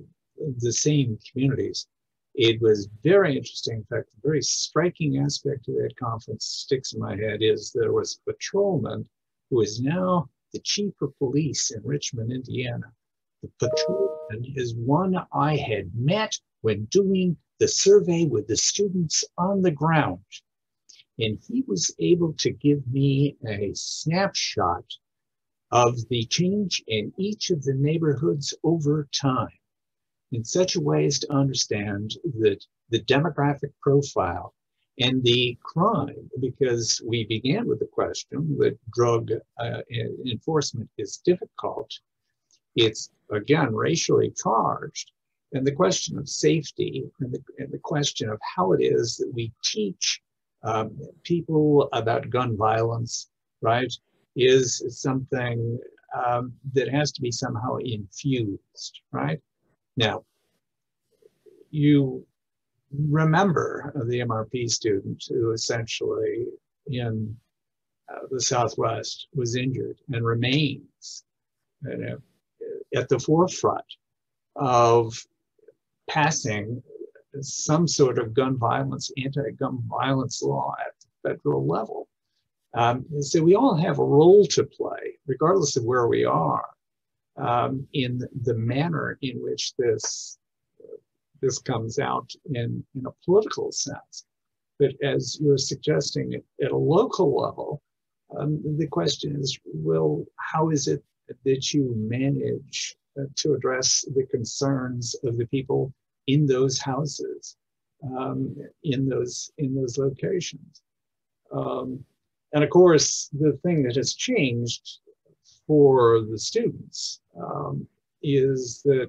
the same communities. It was very interesting. In fact, the very striking aspect of that conference sticks in my head is there was a patrolman who is now the chief of police in Richmond, Indiana. The patrolman is one I had met when doing the survey with the students on the ground. And he was able to give me a snapshot of the change in each of the neighborhoods over time in such a way as to understand that the demographic profile and the crime, because we began with the question that drug uh, enforcement is difficult it's again racially charged. And the question of safety and the, and the question of how it is that we teach um, people about gun violence, right, is something um, that has to be somehow infused, right? Now, you remember the MRP student who essentially in uh, the Southwest was injured and remains you know, at the forefront of passing some sort of gun violence, anti-gun violence law at the federal level. Um, so we all have a role to play, regardless of where we are, um, in the manner in which this this comes out in, in a political sense. But as you're suggesting at a local level, um, the question is, well, how is it that you manage uh, to address the concerns of the people in those houses, um, in those in those locations. Um, and of course, the thing that has changed for the students um, is that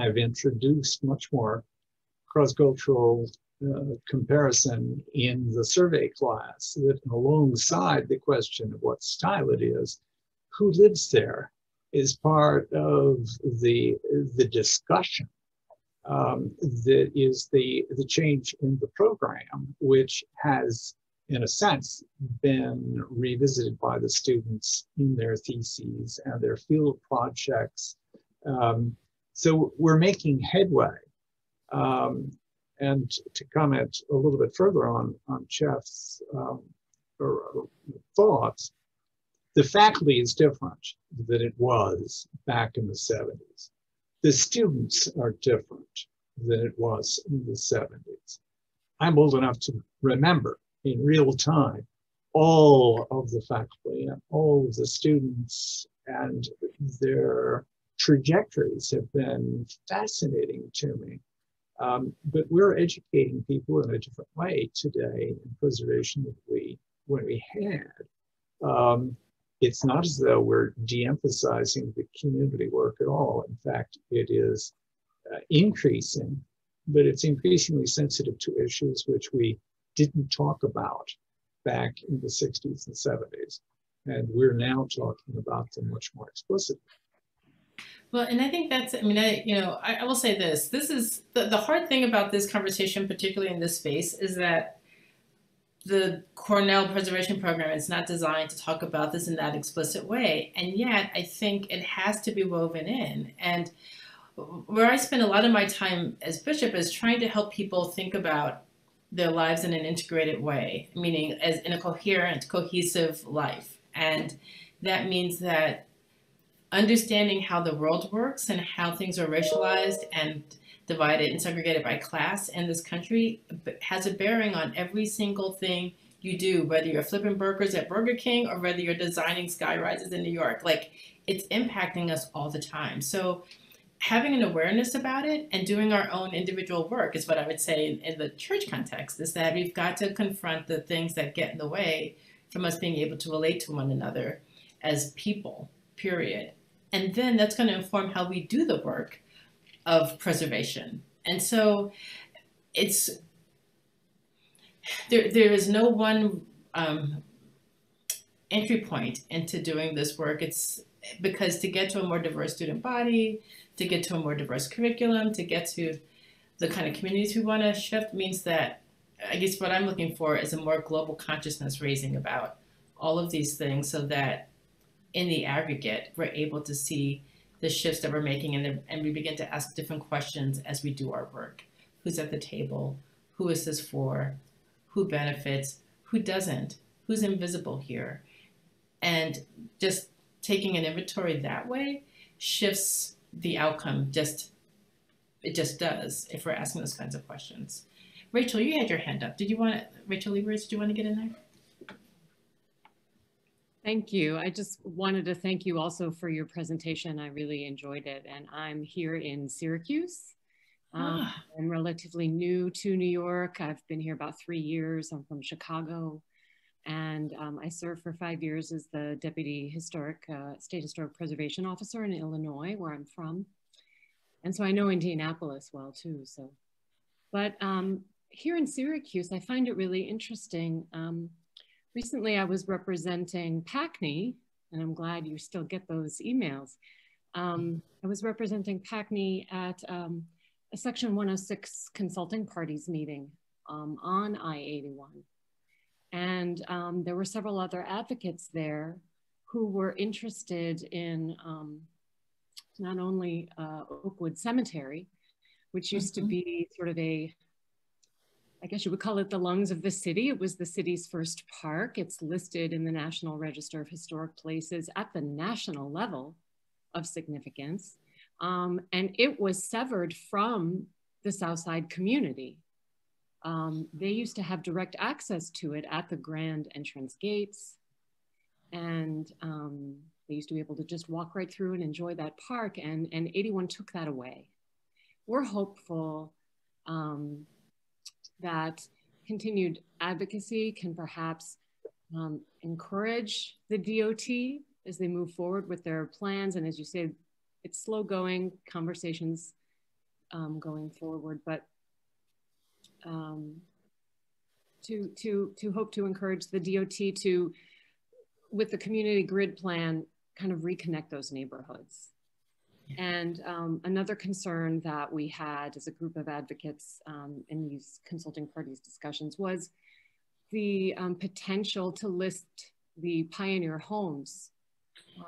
I've introduced much more cross-cultural uh, comparison in the survey class that alongside the question of what style it is, who lives there is part of the, the discussion um, that is the, the change in the program, which has, in a sense, been revisited by the students in their theses and their field projects. Um, so we're making headway. Um, and to comment a little bit further on, on Jeff's um, thoughts, the faculty is different than it was back in the 70s. The students are different than it was in the 70s. I'm old enough to remember in real time all of the faculty and all of the students and their trajectories have been fascinating to me. Um, but we're educating people in a different way today in preservation than we when we had. Um, it's not as though we're de-emphasizing the community work at all. In fact, it is uh, increasing, but it's increasingly sensitive to issues which we didn't talk about back in the 60s and 70s. And we're now talking about them much more explicitly. Well, and I think that's, I mean, I, you know, I, I will say this, this is the, the hard thing about this conversation, particularly in this space, is that the Cornell Preservation Program is not designed to talk about this in that explicit way. And yet, I think it has to be woven in. And where I spend a lot of my time as bishop is trying to help people think about their lives in an integrated way, meaning as in a coherent, cohesive life. And that means that understanding how the world works and how things are racialized and divided and segregated by class in this country has a bearing on every single thing you do, whether you're flipping burgers at Burger King or whether you're designing skyrises in New York. Like it's impacting us all the time. So having an awareness about it and doing our own individual work is what I would say in, in the church context is that we've got to confront the things that get in the way from us being able to relate to one another as people, period. And then that's going to inform how we do the work of preservation. And so it's, there, there is no one um, entry point into doing this work. It's because to get to a more diverse student body, to get to a more diverse curriculum, to get to the kind of communities we want to shift means that I guess what I'm looking for is a more global consciousness raising about all of these things so that in the aggregate, we're able to see the shifts that we're making and, the, and we begin to ask different questions as we do our work. Who's at the table? Who is this for? Who benefits? Who doesn't? Who's invisible here? And just taking an inventory that way shifts the outcome just it just does if we're asking those kinds of questions. Rachel, you had your hand up. Did you want to, Rachel Lieberich, did you want to get in there? Thank you. I just wanted to thank you also for your presentation. I really enjoyed it. And I'm here in Syracuse. Um, ah. I'm relatively new to New York. I've been here about three years. I'm from Chicago. And um, I served for five years as the Deputy Historic, uh, State Historic Preservation Officer in Illinois, where I'm from. And so I know Indianapolis well too. So, but um, here in Syracuse, I find it really interesting. Um, recently I was representing PACNY, and I'm glad you still get those emails. Um, I was representing PACNY at um, a Section 106 consulting parties meeting um, on I-81. And um, there were several other advocates there who were interested in um, not only uh, Oakwood Cemetery, which used mm -hmm. to mm-hmm. be sort of a I guess you would call it the lungs of the city. It was the city's first park. It's listed in the National Register of Historic Places at the national level of significance. Um, and it was severed from the Southside community. Um, they used to have direct access to it at the grand entrance gates. And um, they used to be able to just walk right through and enjoy that park. And, and 81 took that away. We're hopeful um, that continued advocacy can perhaps um, encourage the DOT as they move forward with their plans. And as you say, it's slow going conversations um, going forward, but um, to, to, to hope to encourage the DOT to, with the community grid plan, kind of reconnect those neighborhoods. And um, another concern that we had as a group of advocates um, in these consulting parties discussions was the um, potential to list the pioneer homes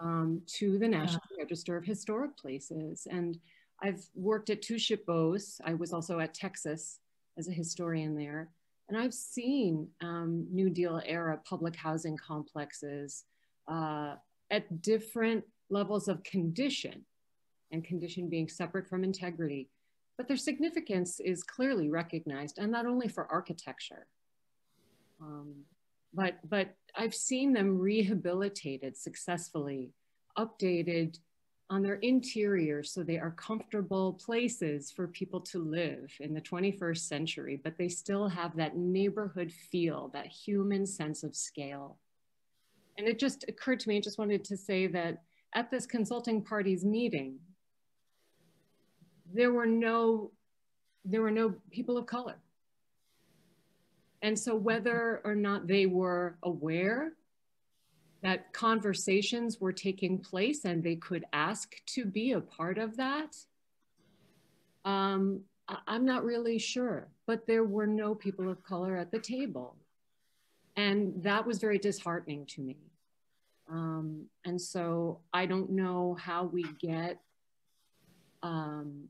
um, to the National yeah. Register of Historic Places. And I've worked at Two SHPOs. I was also at Texas as a historian there. And I've seen um, New Deal era public housing complexes uh, at different levels of condition and condition being separate from integrity. But their significance is clearly recognized, and not only for architecture, um, but but I've seen them rehabilitated successfully, updated on their interior so they are comfortable places for people to live in the 21st century, but they still have that neighborhood feel, that human sense of scale. And it just occurred to me, I just wanted to say that at this consulting party's meeting, there were no, there were no people of color. And so whether or not they were aware that conversations were taking place and they could ask to be a part of that, um, I'm not really sure, but there were no people of color at the table. And that was very disheartening to me. Um, and so I don't know how we get um,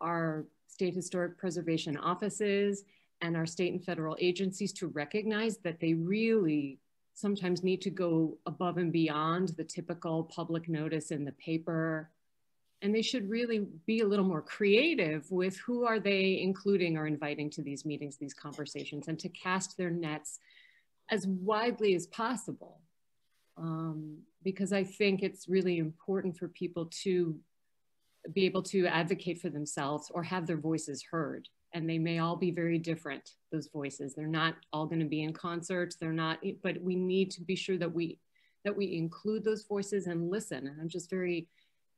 our state historic preservation offices and our state and federal agencies to recognize that they really sometimes need to go above and beyond the typical public notice in the paper. And they should really be a little more creative with who are they including or inviting to these meetings, these conversations, and to cast their nets as widely as possible. Um, because I think it's really important for people to be able to advocate for themselves or have their voices heard and they may all be very different those voices. They're not all going to be in concerts. They're not but we need to be sure that we that we include those voices and listen and i'm just very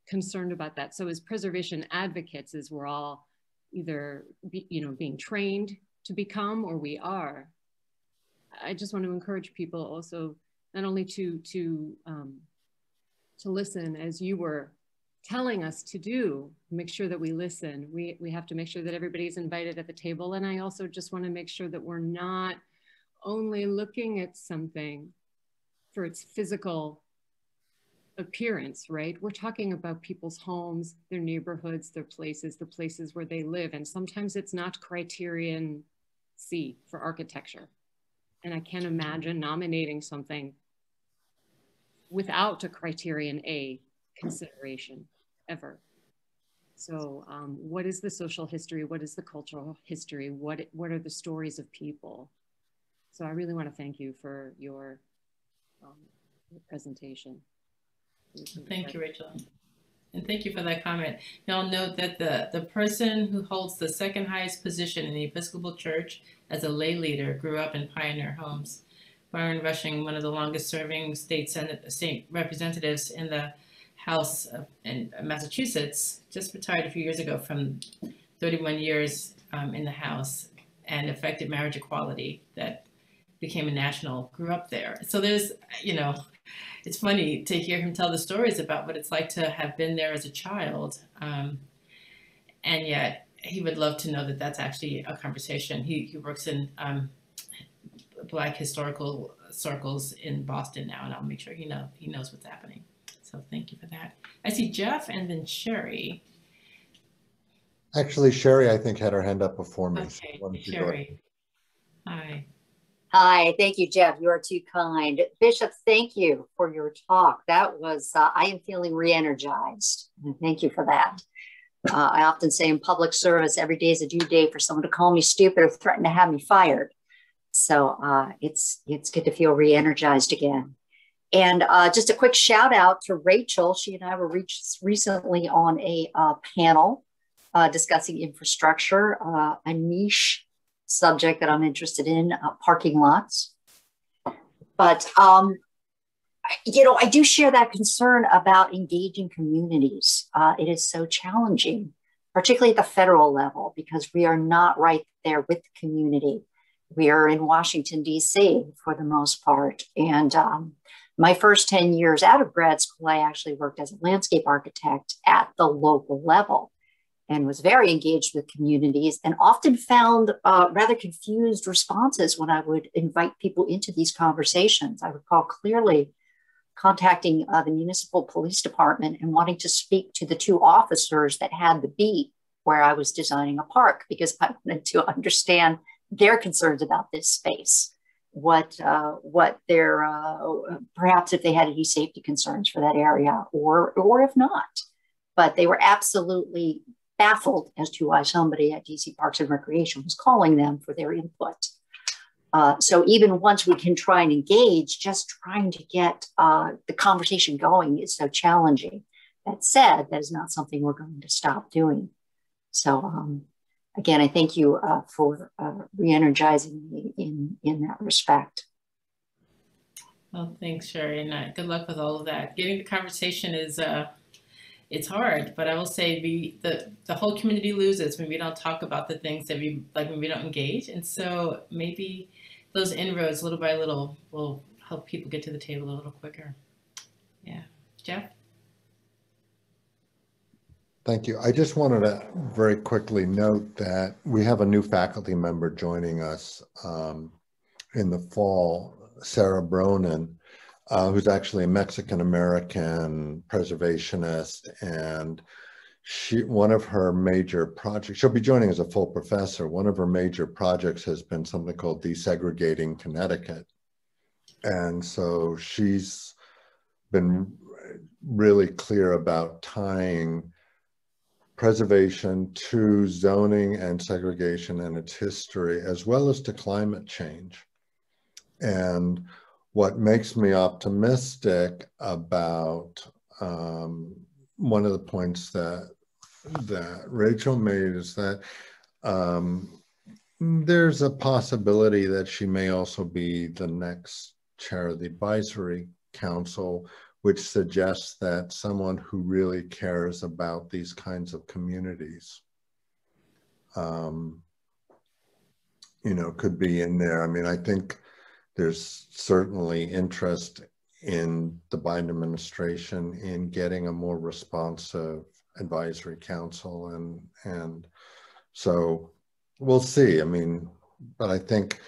concerned about that. So as preservation advocates as we're all either be, you know being trained to become or we are. I just want to encourage people also not only to to um, to listen as you were telling us to do, make sure that we listen. We, we have to make sure that everybody's invited at the table. And I also just want to make sure that we're not only looking at something for its physical appearance, right? We're talking about people's homes, their neighborhoods, their places, the places where they live. And sometimes it's not criterion C for architecture. And I can't imagine nominating something without a criterion A consideration ever. So um, what is the social history? What is the cultural history? What, what are the stories of people? So I really want to thank you for your, um, your presentation. Thank you, Rachel. And thank you for that comment. Now note that the, the person who holds the second highest position in the Episcopal Church as a lay leader grew up in pioneer homes. Byron Rushing, one of the longest serving state senate state representatives in the House in Massachusetts, just retired a few years ago from 31 years um, in the House and affected marriage equality that became a national, grew up there. So there's, you know, it's funny to hear him tell the stories about what it's like to have been there as a child. Um, and yet he would love to know that that's actually a conversation. He, he works in um, Black historical circles in Boston now, and I'll make sure he know he knows what's happening. So thank you for that. I see Jeff and then Sherry. Actually, Sherry, I think, had her hand up before me. Okay, so Sherry. Hi. Hi, thank you, Jeff. You are too kind. Bishop, thank you for your talk. That was, uh, I am feeling re energized. Thank you for that. Uh, I often say in public service, every day is a due day for someone to call me stupid or threaten to have me fired. So uh, it's it's good to feel re energized again. And uh, just a quick shout out to Rachel. She and I were reached recently on a uh, panel uh, discussing infrastructure, uh, a niche subject that I'm interested in, uh, parking lots. But, um, you know, I do share that concern about engaging communities. Uh, it is so challenging, particularly at the federal level, because we are not right there with the community. We are in Washington, D.C. for the most part. And um, my first 10 years out of grad school, I actually worked as a landscape architect at the local level and was very engaged with communities and often found uh, rather confused responses when I would invite people into these conversations. I recall clearly contacting uh, the municipal police department and wanting to speak to the two officers that had the beat where I was designing a park because I wanted to understand their concerns about this space what uh, what their uh, perhaps if they had any safety concerns for that area or or if not but they were absolutely baffled as to why somebody at dc parks and recreation was calling them for their input Uh, so even once we can try and engage, just trying to get uh, the conversation going is so challenging. That said, that is not something we're going to stop doing. So um, again, I thank you uh, for uh, re-energizing me in, in that respect. Well, thanks, Sherry, and uh, good luck with all of that. Getting the conversation is uh, it's hard, but I will say we the the whole community loses when we don't talk about the things that we like when we don't engage, and so maybe those inroads, little by little, will help people get to the table a little quicker. Yeah, Jeff. Thank you. I just wanted to very quickly note that we have a new faculty member joining us um, in the fall, Sara Bronin, uh, who's actually a Mexican American preservationist, and she one of her major projects. She'll be joining as a full professor. One of her major projects has been something called desegregating Connecticut, and so she's been really clear about tying preservation to zoning and segregation and its history, as well as to climate change. And what makes me optimistic about um, one of the points that that Rachel made is that um, there's a possibility that she may also be the next chair of the advisory council, which suggests that someone who really cares about these kinds of communities, um, you know, could be in there. I mean, I think there's certainly interest in the Biden administration in getting a more responsive advisory council and and so we'll see i mean but i think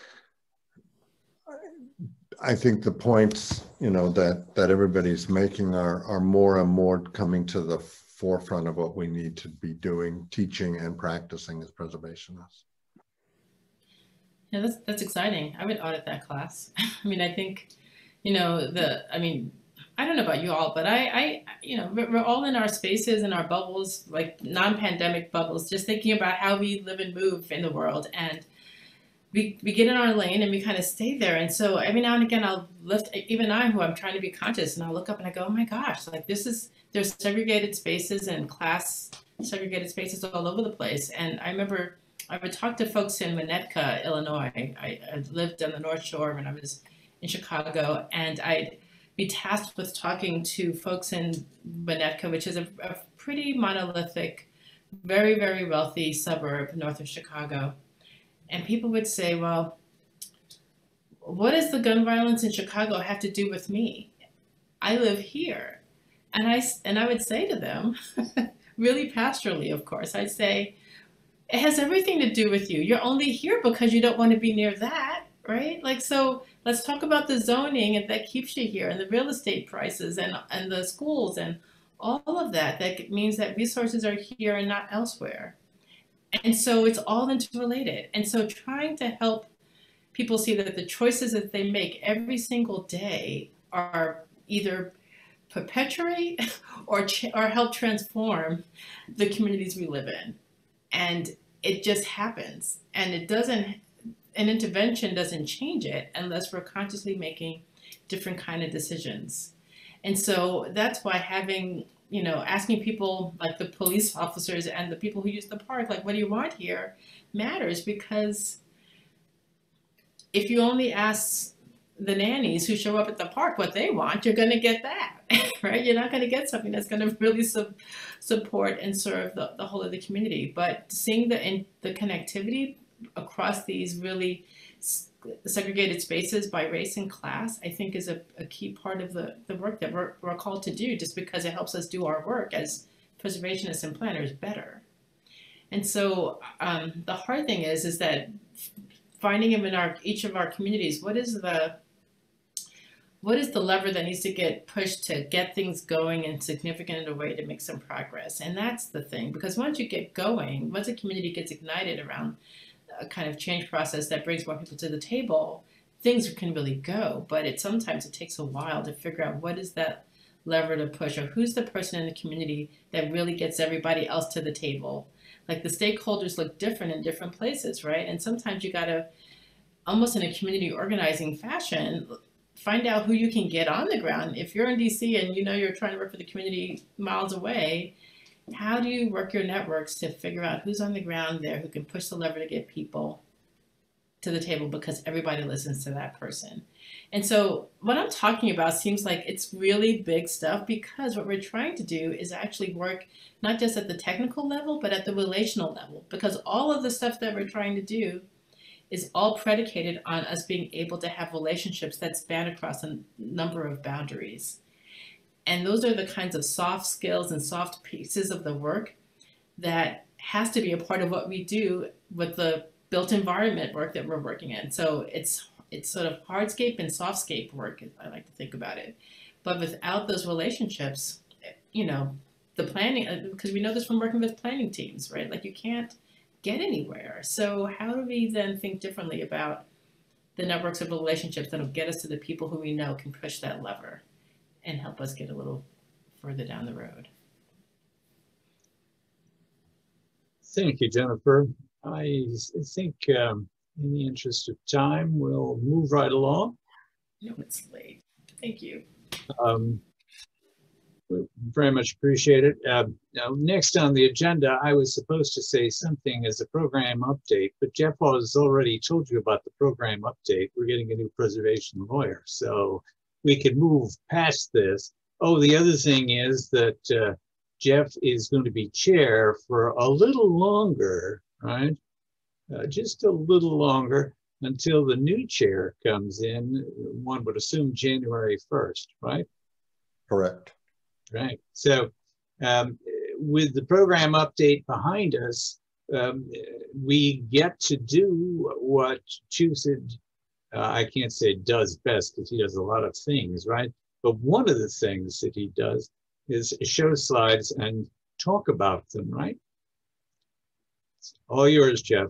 i think the points you know that that everybody's making are are more and more coming to the forefront of what we need to be doing teaching and practicing as preservationists yeah, that's that's exciting. I would audit that class. I mean, I think, you know, the I mean, I don't know about you all, but I, I you know, we're, all in our spaces and our bubbles, like non-pandemic bubbles, just thinking about how we live and move in the world, and we we get in our lane and we kind of stay there. And so every now and again, I'll lift even I, who I'm trying to be conscious, and I'll look up and I go, oh my gosh, like this is there's segregated spaces and class segregated spaces all over the place. And I remember I would talk to folks in Winnetka, Illinois. I, I lived on the North Shore when I was in Chicago, and I'd be tasked with talking to folks in Winnetka, which is a, a pretty monolithic, very, very wealthy suburb north of Chicago. And people would say, well, what does the gun violence in Chicago have to do with me? I live here. And I, and I would say to them, really pastorally, of course, I'd say, it has everything to do with you. You're only here because you don't want to be near that, right? Like, so let's talk about the zoning and that keeps you here and the real estate prices and, and the schools and all of that. That means that resources are here and not elsewhere. And so it's all interrelated. And so trying to help people see that the choices that they make every single day are either perpetuate or, or help transform the communities we live in. And it just happens. And it doesn't an intervention doesn't change it unless we're consciously making different kind of decisions. And so that's why having you know asking people like the police officers and the people who use the park like what do you want here matters because if you only ask the nannies who show up at the park what they want, you're going to get that, right? You're not going to get something that's going to really su- support and serve the, the whole of the community. But seeing the in, the connectivity across these really segregated spaces by race and class, I think is a, a key part of the, the work that we're, we're called to do just because it helps us do our work as preservationists and planners better. And so um, the hard thing is, is that finding them in our each of our communities, what is the what is the lever that needs to get pushed to get things going in significant in a way to make some progress? And that's the thing, because once you get going, once a community gets ignited around a kind of change process that brings more people to the table, things can really go. But it sometimes it takes a while to figure out what is that lever to push or who's the person in the community that really gets everybody else to the table. Like the stakeholders look different in different places, right? And sometimes you gotta almost in a community organizing fashion, find out who you can get on the ground. If you're in DC and you know you're trying to work for the community miles away, how do you work your networks to figure out who's on the ground there who can push the lever to get people to the table because everybody listens to that person. And so what I'm talking about seems like it's really big stuff because what we're trying to do is actually work not just at the technical level, but at the relational level, because all of the stuff that we're trying to do is all predicated on us being able to have relationships that span across a number of boundaries. And those are the kinds of soft skills and soft pieces of the work that has to be a part of what we do with the built environment work that we're working in. So it's it's sort of hardscape and softscape work, I like to think about it. But without those relationships, you know, the planning, because uh, we know this from working with planning teams, right? Like you can't get anywhere. So how do we then think differently about the networks of relationships that'll get us to the people who we know can push that lever and help us get a little further down the road? Thank you, Jennifer. I think um, in the interest of time, we'll move right along. No, it's late. Thank you. Um, we very much appreciate it. Uh, now, next on the agenda, I was supposed to say something as a program update, but Jeff has already told you about the program update. We're getting a new preservation lawyer, so we could move past this. Oh, the other thing is that uh, Jeff is going to be chair for a little longer, right? Uh, just a little longer until the new chair comes in. One would assume January 1st, right? Correct. Right. So um, with the program update behind us, um, we get to do what CHUSID, uh, I can't say does best because he does a lot of things, right? But one of the things that he does is show slides and talk about them, right? All yours, Jeff.